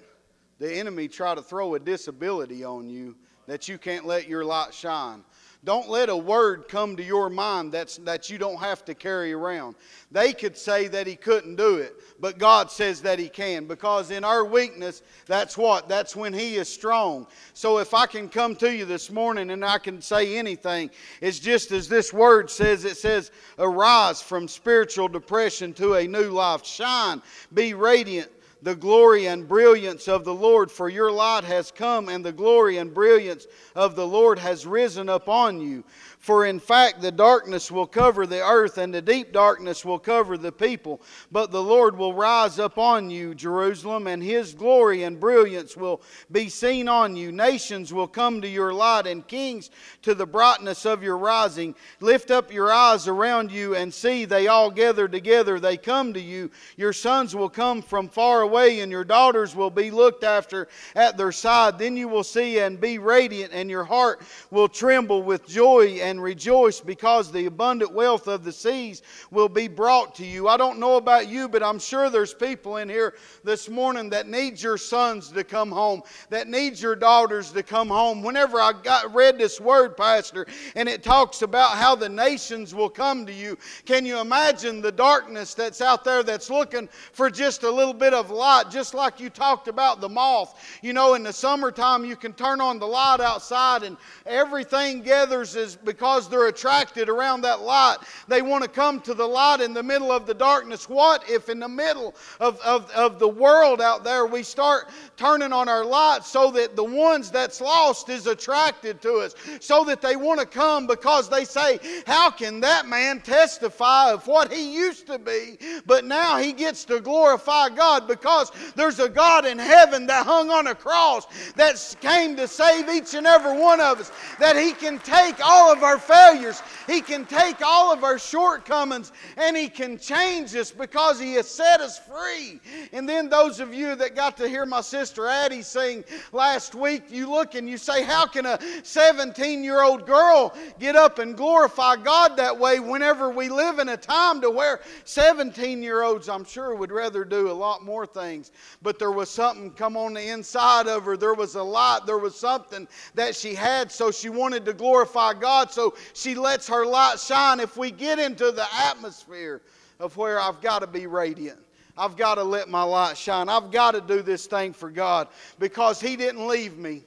Speaker 6: the enemy try to throw a disability on you that you can't let your light shine. Don't let a word come to your mind that's, that you don't have to carry around. They could say that he couldn't do it, but God says that he can because in our weakness, that's what? That's when he is strong. So if I can come to you this morning and I can say anything, it's just as this word says it says, arise from spiritual depression to a new life. Shine, be radiant the glory and brilliance of the Lord, for your light has come, and the glory and brilliance of the Lord has risen upon you. For in fact, the darkness will cover the earth, and the deep darkness will cover the people. But the Lord will rise up on you, Jerusalem, and his glory and brilliance will be seen on you. Nations will come to your light, and kings to the brightness of your rising. Lift up your eyes around you and see, they all gather together. They come to you. Your sons will come from far away, and your daughters will be looked after at their side. Then you will see and be radiant, and your heart will tremble with joy and and rejoice because the abundant wealth of the seas will be brought to you. I don't know about you, but I'm sure there's people in here this morning that need your sons to come home, that need your daughters to come home. Whenever I got read this word, Pastor, and it talks about how the nations will come to you, can you imagine the darkness that's out there that's looking for just a little bit of light, just like you talked about the moth. You know, in the summertime, you can turn on the light outside and everything gathers is because because they're attracted around that light. They want to come to the light in the middle of the darkness. What if in the middle of, of, of the world out there we start turning on our lights so that the ones that's lost is attracted to us, so that they want to come because they say, How can that man testify of what he used to be, but now he gets to glorify God because there's a God in heaven that hung on a cross that came to save each and every one of us, that he can take all of our our failures. He can take all of our shortcomings and He can change us because He has set us free. And then, those of you that got to hear my sister Addie sing last week, you look and you say, How can a 17 year old girl get up and glorify God that way whenever we live in a time to where 17 year olds, I'm sure, would rather do a lot more things? But there was something come on the inside of her. There was a light, there was something that she had, so she wanted to glorify God. So so she lets her light shine. If we get into the atmosphere of where I've got to be radiant, I've got to let my light shine. I've got to do this thing for God because He didn't leave me.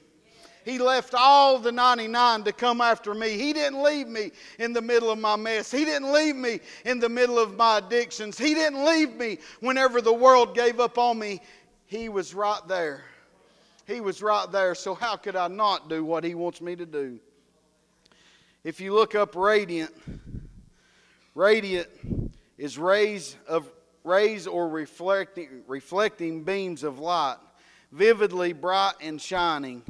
Speaker 6: He left all the 99 to come after me. He didn't leave me in the middle of my mess. He didn't leave me in the middle of my addictions. He didn't leave me whenever the world gave up on me. He was right there. He was right there. So, how could I not do what He wants me to do? If you look up radiant, radiant is rays of rays or reflecting reflecting beams of light, vividly bright and shining.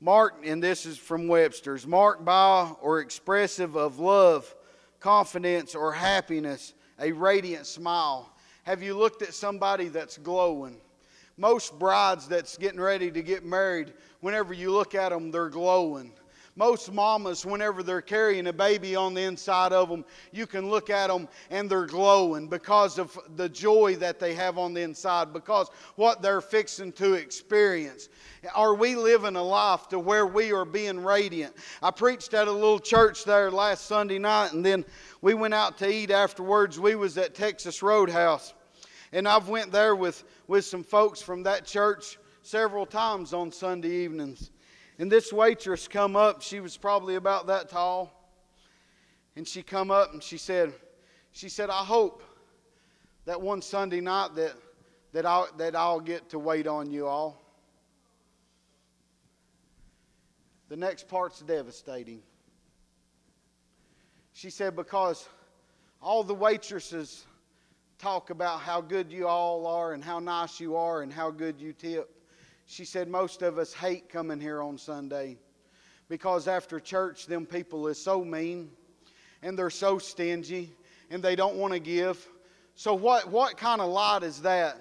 Speaker 6: Marked, and this is from Webster's, marked by or expressive of love, confidence, or happiness, a radiant smile. Have you looked at somebody that's glowing? Most brides that's getting ready to get married, whenever you look at them, they're glowing. Most mamas, whenever they're carrying a baby on the inside of them, you can look at them and they're glowing because of the joy that they have on the inside, because what they're fixing to experience. Are we living a life to where we are being radiant? I preached at a little church there last Sunday night, and then we went out to eat afterwards. We was at Texas Roadhouse, and I've went there with with some folks from that church several times on Sunday evenings. And this waitress come up, she was probably about that tall. And she come up and she said, she said, I hope that one Sunday night that, that, I'll, that I'll get to wait on you all. The next part's devastating. She said, because all the waitresses talk about how good you all are and how nice you are and how good you tip. She said, most of us hate coming here on Sunday because after church, them people is so mean and they're so stingy and they don't want to give. So what, what kind of light is that?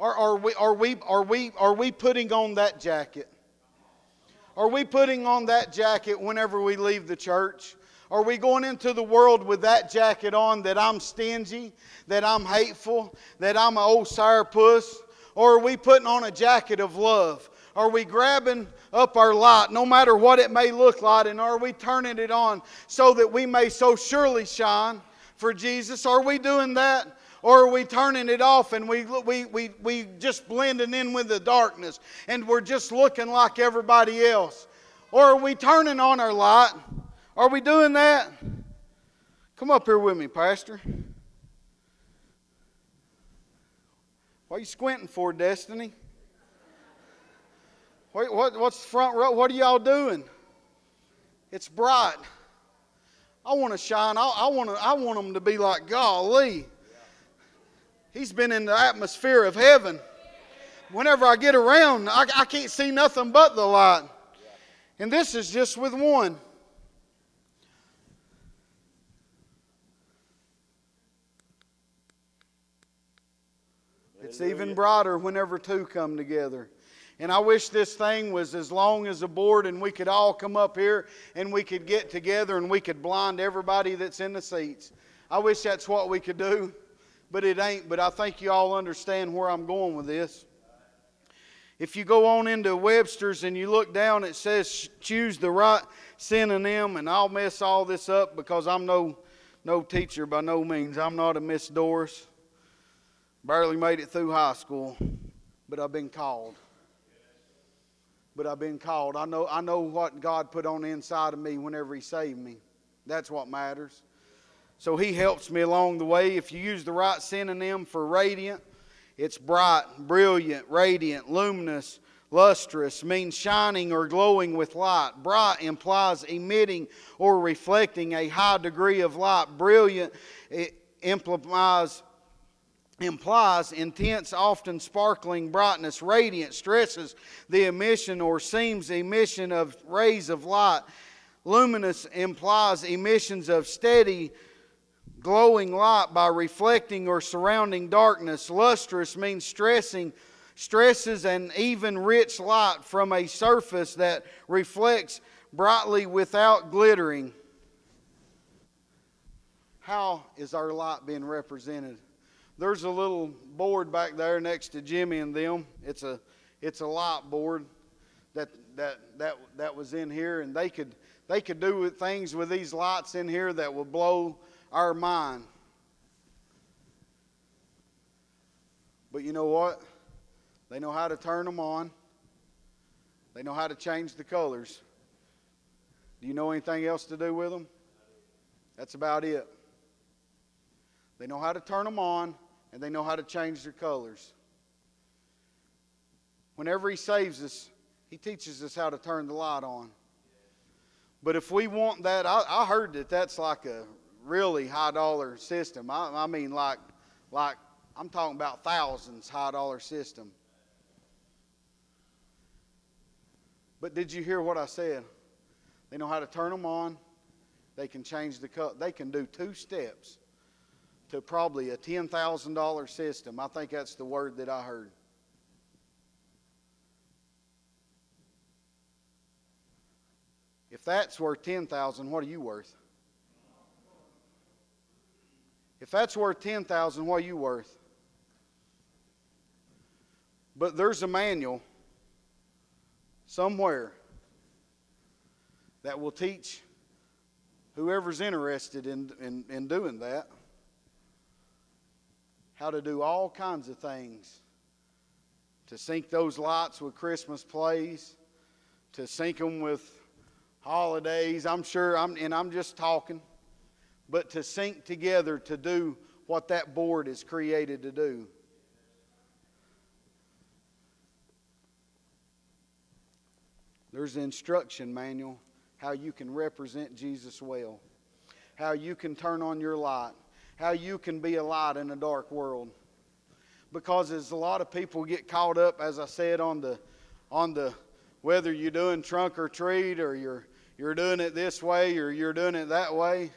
Speaker 6: Are, are, we, are, we, are, we, are we putting on that jacket? Are we putting on that jacket whenever we leave the church? Are we going into the world with that jacket on that I'm stingy, that I'm hateful, that I'm an old sourpuss? Or are we putting on a jacket of love? Are we grabbing up our light, no matter what it may look like, and are we turning it on so that we may so surely shine for Jesus? Are we doing that? Or are we turning it off and we, we, we, we just blending in with the darkness and we're just looking like everybody else? Or are we turning on our light? Are we doing that? Come up here with me, Pastor. What are you squinting for, Destiny? What, what, what's the front row? What are y'all doing? It's bright. I want to shine. I, I, want to, I want them to be like, golly. He's been in the atmosphere of heaven. Whenever I get around, I, I can't see nothing but the light. And this is just with one. It's even broader whenever two come together. And I wish this thing was as long as a board and we could all come up here and we could get together and we could blind everybody that's in the seats. I wish that's what we could do, but it ain't. But I think you all understand where I'm going with this. If you go on into Webster's and you look down, it says choose the right synonym, and I'll mess all this up because I'm no, no teacher by no means. I'm not a Miss Doris. Barely made it through high school, but I've been called. But I've been called. I know, I know what God put on the inside of me whenever He saved me. That's what matters. So He helps me along the way. If you use the right synonym for radiant, it's bright, brilliant, radiant, luminous, lustrous means shining or glowing with light. Bright implies emitting or reflecting a high degree of light. Brilliant implies implies intense, often sparkling brightness. Radiant stresses the emission or seems emission of rays of light. Luminous implies emissions of steady, glowing light by reflecting or surrounding darkness. Lustrous means stressing, stresses an even rich light from a surface that reflects brightly without glittering. How is our light being represented? There's a little board back there next to Jimmy and them. It's a it's a light board that that that that was in here, and they could they could do things with these lights in here that would blow our mind. But you know what? They know how to turn them on. They know how to change the colors. Do you know anything else to do with them? That's about it. They know how to turn them on and they know how to change their colors. Whenever He saves us, He teaches us how to turn the light on. But if we want that, I, I heard that that's like a really high dollar system. I, I mean, like, like I'm talking about thousands high dollar system. But did you hear what I said? They know how to turn them on. They can change the color. They can do two steps to probably a $10,000 system. I think that's the word that I heard. If that's worth 10,000, what are you worth? If that's worth 10,000, what are you worth? But there's a manual somewhere that will teach whoever's interested in, in, in doing that how to do all kinds of things to sync those lights with Christmas plays, to sync them with holidays. I'm sure, I'm, and I'm just talking, but to sync together to do what that board is created to do. There's an instruction manual how you can represent Jesus well, how you can turn on your light, how you can be a light in a dark world. Because as a lot of people get caught up, as I said, on the on the whether you're doing trunk or treat or you're you're doing it this way or you're doing it that way.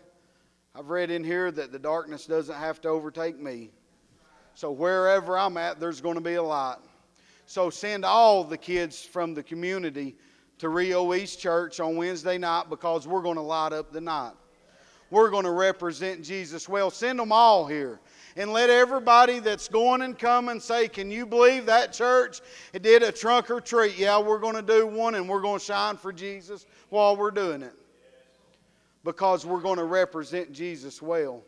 Speaker 6: I've read in here that the darkness doesn't have to overtake me. So wherever I'm at, there's going to be a light. So send all the kids from the community to Rio East Church on Wednesday night because we're going to light up the night. We're going to represent Jesus well. Send them all here. And let everybody that's going and coming say, Can you believe that church it did a trunk or treat? Yeah, we're going to do one and we're going to shine for Jesus while we're doing it. Because we're going to represent Jesus well.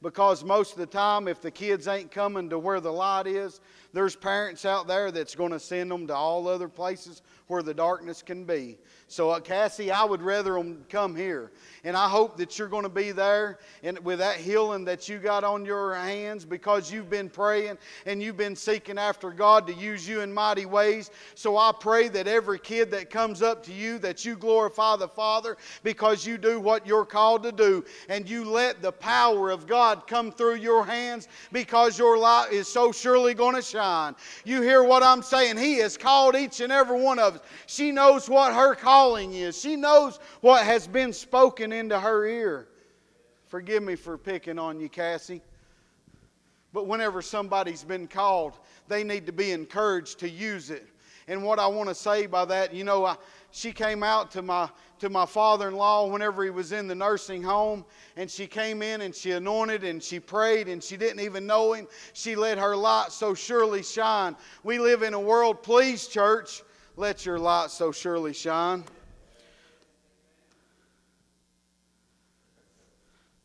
Speaker 6: Because most of the time, if the kids ain't coming to where the light is, there's parents out there that's going to send them to all other places where the darkness can be. So, uh, Cassie, I would rather them come here. And I hope that you're going to be there and with that healing that you got on your hands because you've been praying and you've been seeking after God to use you in mighty ways. So I pray that every kid that comes up to you, that you glorify the Father because you do what you're called to do and you let the power of God come through your hands because your light is so surely going to shine. You hear what I'm saying? He has called each and every one of us. She knows what her calling is. She knows what has been spoken into her ear. Forgive me for picking on you, Cassie. But whenever somebody's been called, they need to be encouraged to use it. And what I want to say by that, you know, I, she came out to my to my father-in-law whenever he was in the nursing home and she came in and she anointed and she prayed and she didn't even know him she let her light so surely shine we live in a world please church let your light so surely shine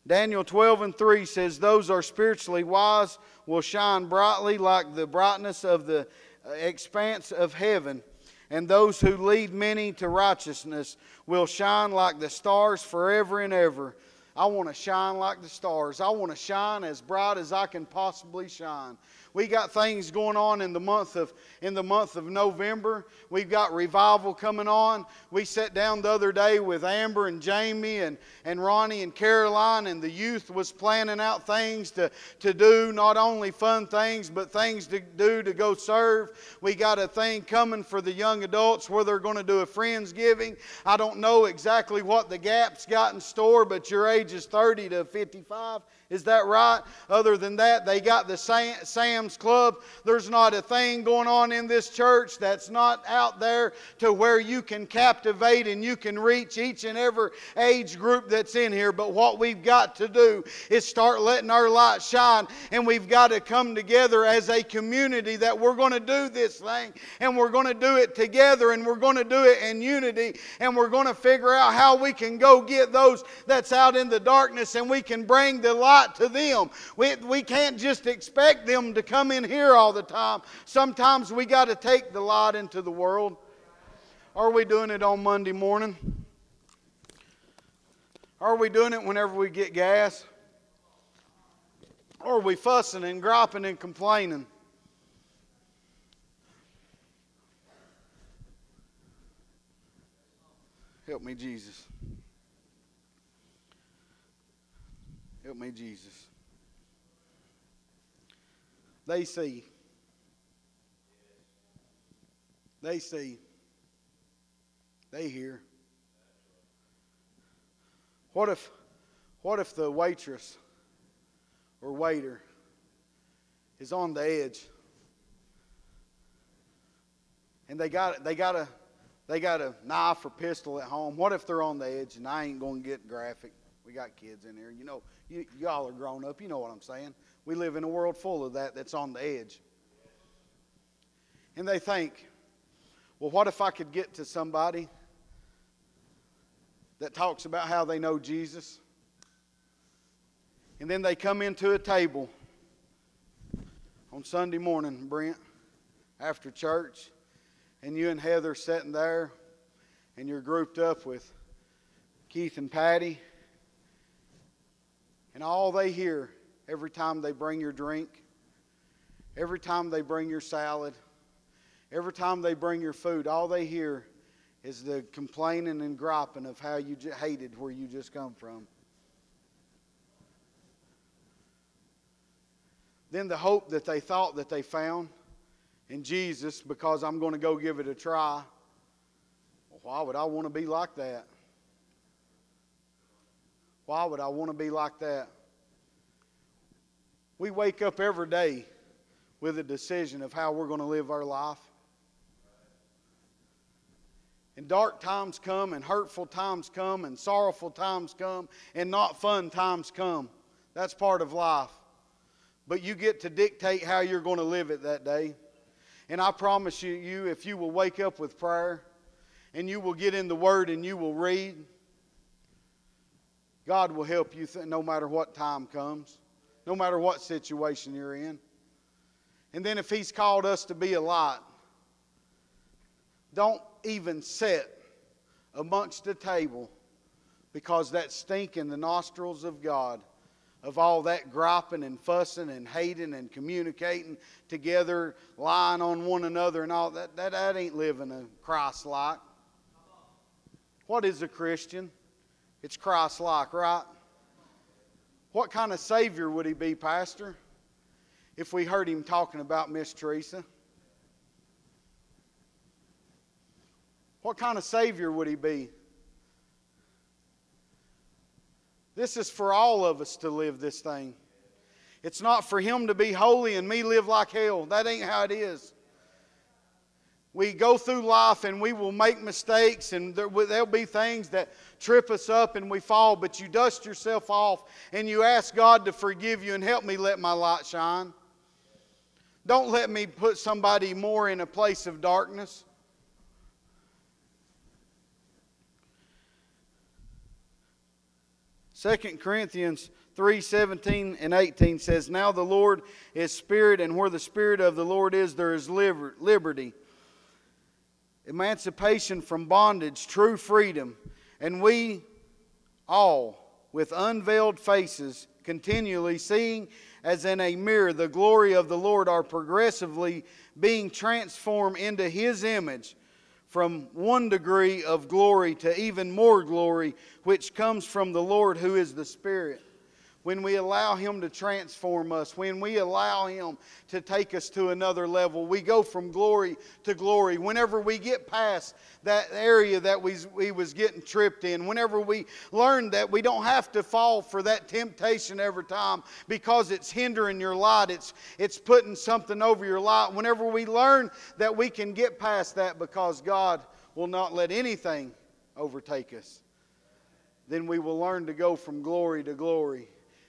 Speaker 6: Daniel 12 and 3 says, Those are spiritually wise will shine brightly like the brightness of the uh, expanse of heaven. And those who lead many to righteousness will shine like the stars forever and ever. I want to shine like the stars. I want to shine as bright as I can possibly shine. We got things going on in the month of in the month of November. We've got revival coming on. We sat down the other day with Amber and Jamie and, and Ronnie and Caroline, and the youth was planning out things to, to do, not only fun things, but things to do to go serve. We got a thing coming for the young adults where they're going to do a Friendsgiving. I don't know exactly what the Gap's got in store, but your age is 30 to 55. Is that right? Other than that, they got the Sam's Club. There's not a thing going on in this church that's not out there to where you can captivate and you can reach each and every age group that's in here. But what we've got to do is start letting our light shine, and we've got to come together as a community that we're going to do this thing, and we're going to do it together, and we're going to do it in unity, and we're going to figure out how we can go get those that's out in the darkness, and we can bring the light to them. We, we can't just expect them to come in here all the time. Sometimes we got to take the light into the world. Are we doing it on Monday morning? Are we doing it whenever we get gas? Or are we fussing and griping and complaining? Help me, Jesus. Help me, Jesus. They see. They see. They hear. What if, what if the waitress or waiter is on the edge and they got they got a they got a knife or pistol at home? What if they're on the edge and I ain't going to get graphic? We got kids in here. You know, you, y'all are grown up. You know what I'm saying. We live in a world full of that that's on the edge. And they think, well, what if I could get to somebody that talks about how they know Jesus? And then they come into a table on Sunday morning, Brent, after church, and you and Heather sitting there and you're grouped up with Keith and Patty, and all they hear every time they bring your drink, every time they bring your salad, every time they bring your food, all they hear is the complaining and griping of how you hated where you just come from. Then the hope that they thought that they found in Jesus because I'm going to go give it a try. Why would I want to be like that? Why would I want to be like that? We wake up every day with a decision of how we're going to live our life. And dark times come, and hurtful times come, and sorrowful times come, and not fun times come. That's part of life. But you get to dictate how you're going to live it that day. And I promise you, you, if you will wake up with prayer, and you will get in the Word and you will read, God will help you no matter what time comes, no matter what situation you're in. And then if He's called us to be a light, don't even sit amongst the table because that stink in the nostrils of God of all that griping and fussing and hating and communicating together, lying on one another and all that, that, that ain't living a Christ like. What is a Christian? It's Christ like, right? What kind of Savior would he be, Pastor, if we heard him talking about Miss Teresa? What kind of Savior would he be? This is for all of us to live this thing. It's not for him to be holy and me live like hell. That ain't how it is. We go through life and we will make mistakes, and there, will be things that trip us up and we fall, but you dust yourself off and you ask God to forgive you and help me let my light shine. Don't let me put somebody more in a place of darkness. Second Corinthians 3 17 and 18 says, Now the Lord is Spirit, and where the Spirit of the Lord is, there is liberty, emancipation from bondage, true freedom. And we all, with unveiled faces, continually seeing as in a mirror the glory of the Lord, are progressively being transformed into His image from one degree of glory to even more glory, which comes from the Lord who is the Spirit when we allow Him to transform us, when we allow Him to take us to another level, we go from glory to glory. Whenever we get past that area that we, we was getting tripped in, whenever we learn that we don't have to fall for that temptation every time because it's hindering your light, it's, it's putting something over your light. Whenever we learn that we can get past that because God will not let anything overtake us, then we will learn to go from glory to glory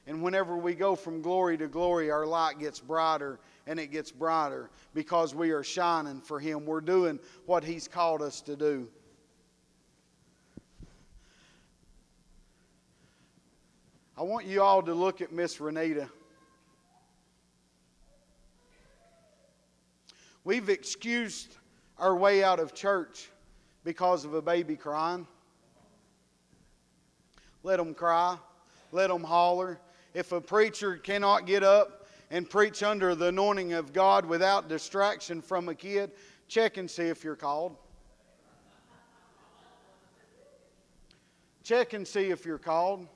Speaker 6: and whenever we go from glory to glory, our light gets brighter and it gets brighter because we are shining for Him. We're doing what He's called us to do. I want you all to look at Miss Renita. We've excused our way out of church because of a baby crying. Let them cry. Let them holler if a preacher cannot get up and preach under the anointing of God without distraction from a kid, check and see if you're called. Check and see if you're called.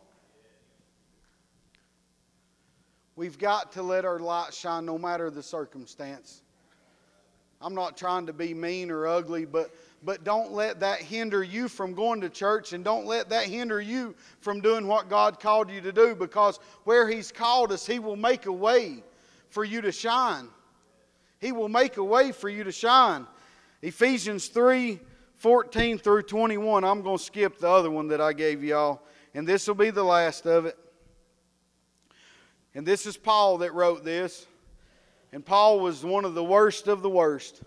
Speaker 6: We've got to let our light shine no matter the circumstance. I'm not trying to be mean or ugly, but but don't let that hinder you from going to church and don't let that hinder you from doing what God called you to do because where He's called us, He will make a way for you to shine. He will make a way for you to shine. Ephesians 3 14 through 21. I'm going to skip the other one that I gave y'all, and this will be the last of it. And this is Paul that wrote this. And Paul was one of the worst of the worst.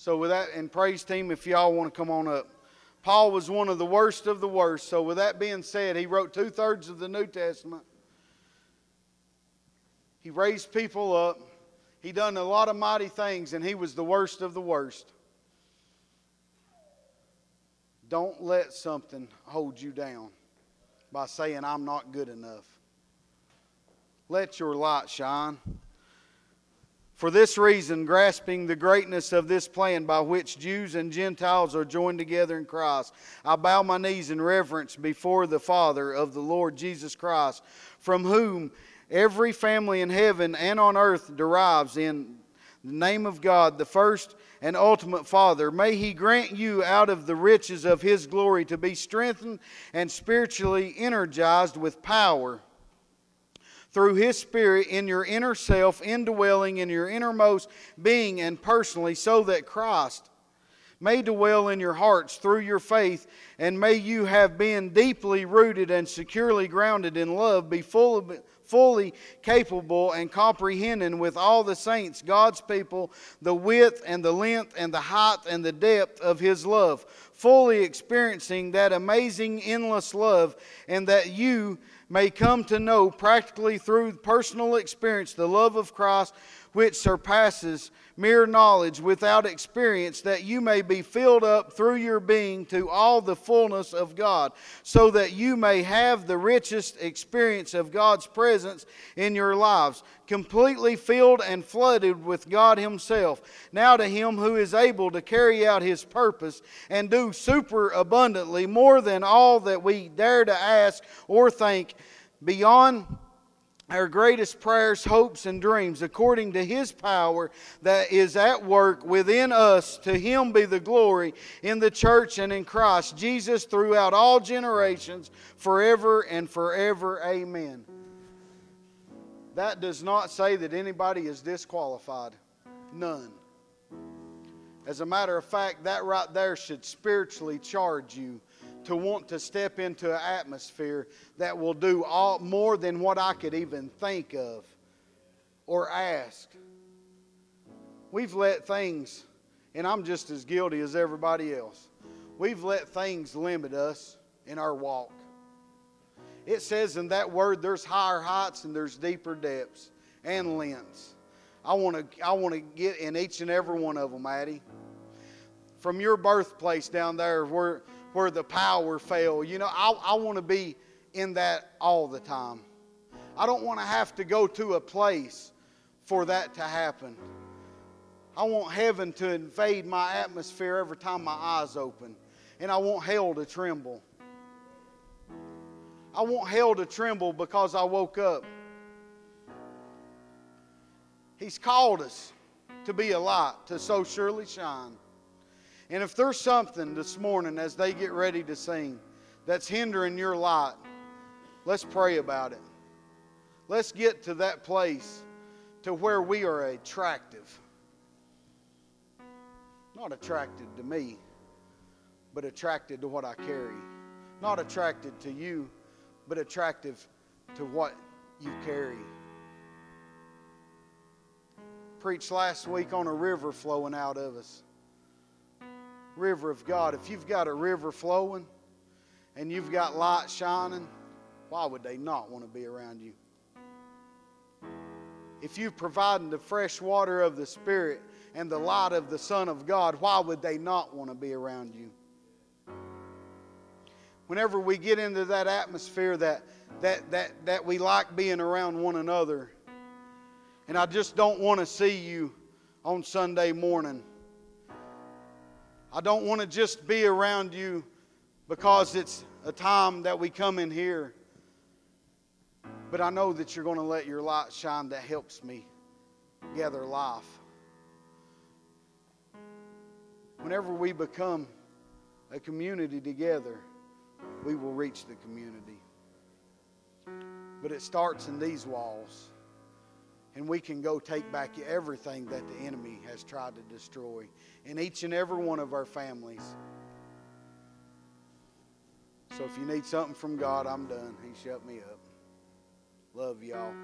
Speaker 6: So, with that, and praise team, if y'all want to come on up. Paul was one of the worst of the worst. So, with that being said, he wrote two thirds of the New Testament. He raised people up. He done a lot of mighty things, and he was the worst of the worst. Don't let something hold you down by saying, I'm not good enough. Let your light shine. For this reason, grasping the greatness of this plan by which Jews and Gentiles are joined together in Christ, I bow my knees in reverence before the Father of the Lord Jesus Christ, from whom every family in heaven and on earth derives in the name of God, the first and ultimate Father. May He grant you out of the riches of His glory to be strengthened and spiritually energized with power through His Spirit in your inner self, indwelling in your innermost being and personally, so that Christ may dwell in your hearts through your faith, and may you have been deeply rooted and securely grounded in love, be full of, fully capable and comprehending with all the saints, God's people, the width and the length and the height and the depth of His love, fully experiencing that amazing, endless love, and that you may come to know practically through personal experience the love of Christ which surpasses mere knowledge without experience, that you may be filled up through your being to all the fullness of God, so that you may have the richest experience of God's presence in your lives, completely filled and flooded with God Himself. Now to Him who is able to carry out His purpose and do super abundantly more than all that we dare to ask or think, beyond our greatest prayers, hopes, and dreams according to His power that is at work within us. To Him be the glory in the church and in Christ Jesus throughout all generations, forever and forever. Amen. That does not say that anybody is disqualified. None. As a matter of fact, that right there should spiritually charge you to want to step into an atmosphere that will do all, more than what I could even think of or ask. We've let things, and I'm just as guilty as everybody else, we've let things limit us in our walk. It says in that word there's higher heights and there's deeper depths and lengths. I want to I want to get in each and every one of them, Addie. From your birthplace down there where where the power fell. You know, I, I want to be in that all the time. I don't want to have to go to a place for that to happen. I want heaven to invade my atmosphere every time my eyes open. And I want hell to tremble. I want hell to tremble because I woke up. He's called us to be a light, to so surely shine. And if there's something this morning as they get ready to sing that's hindering your light, let's pray about it. Let's get to that place to where we are attractive. Not attracted to me, but attracted to what I carry. Not attracted to you, but attractive to what you carry. Preached last week on a river flowing out of us river of God. If you've got a river flowing and you've got light shining, why would they not want to be around you? If you've provided the fresh water of the Spirit and the light of the Son of God, why would they not want to be around you? Whenever we get into that atmosphere that, that, that, that we like being around one another, and I just don't want to see you on Sunday morning I don't want to just be around you because it's a time that we come in here. But I know that you're going to let your light shine that helps me gather life. Whenever we become a community together, we will reach the community. But it starts in these walls and we can go take back everything that the enemy has tried to destroy in each and every one of our families. So if you need something from God, I'm done. He shut me up. Love y'all.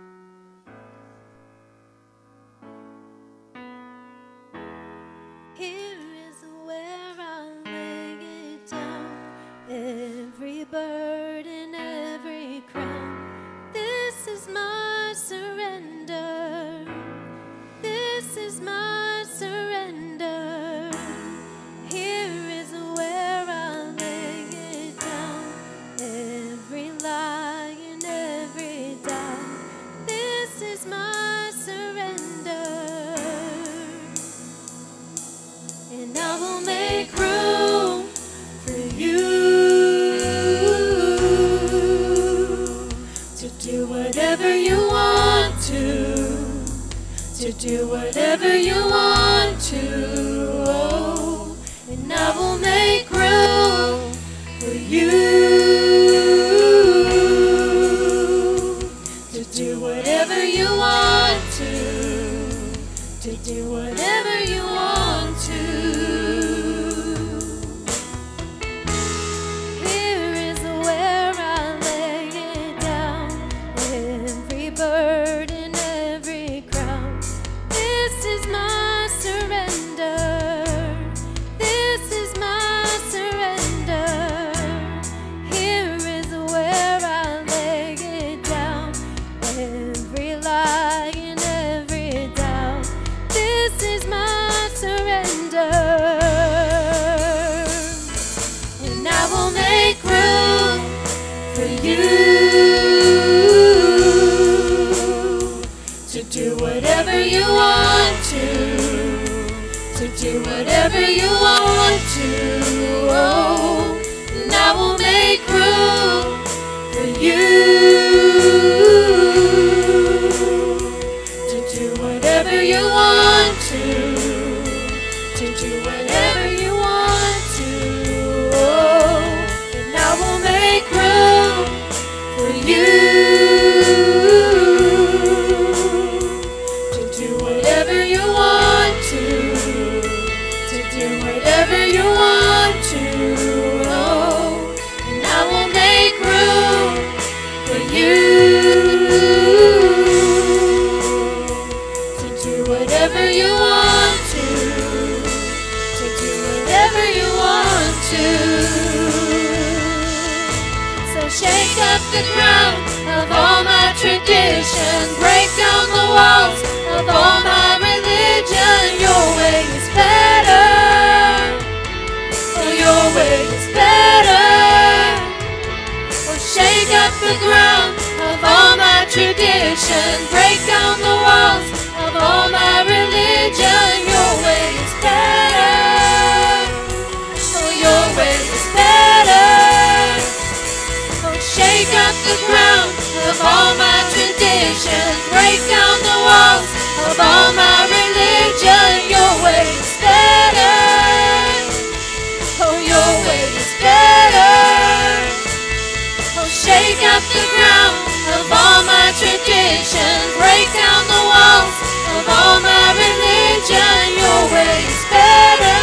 Speaker 2: religion. Break down the walls of all my religion. Your way is better.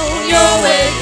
Speaker 2: Oh, your way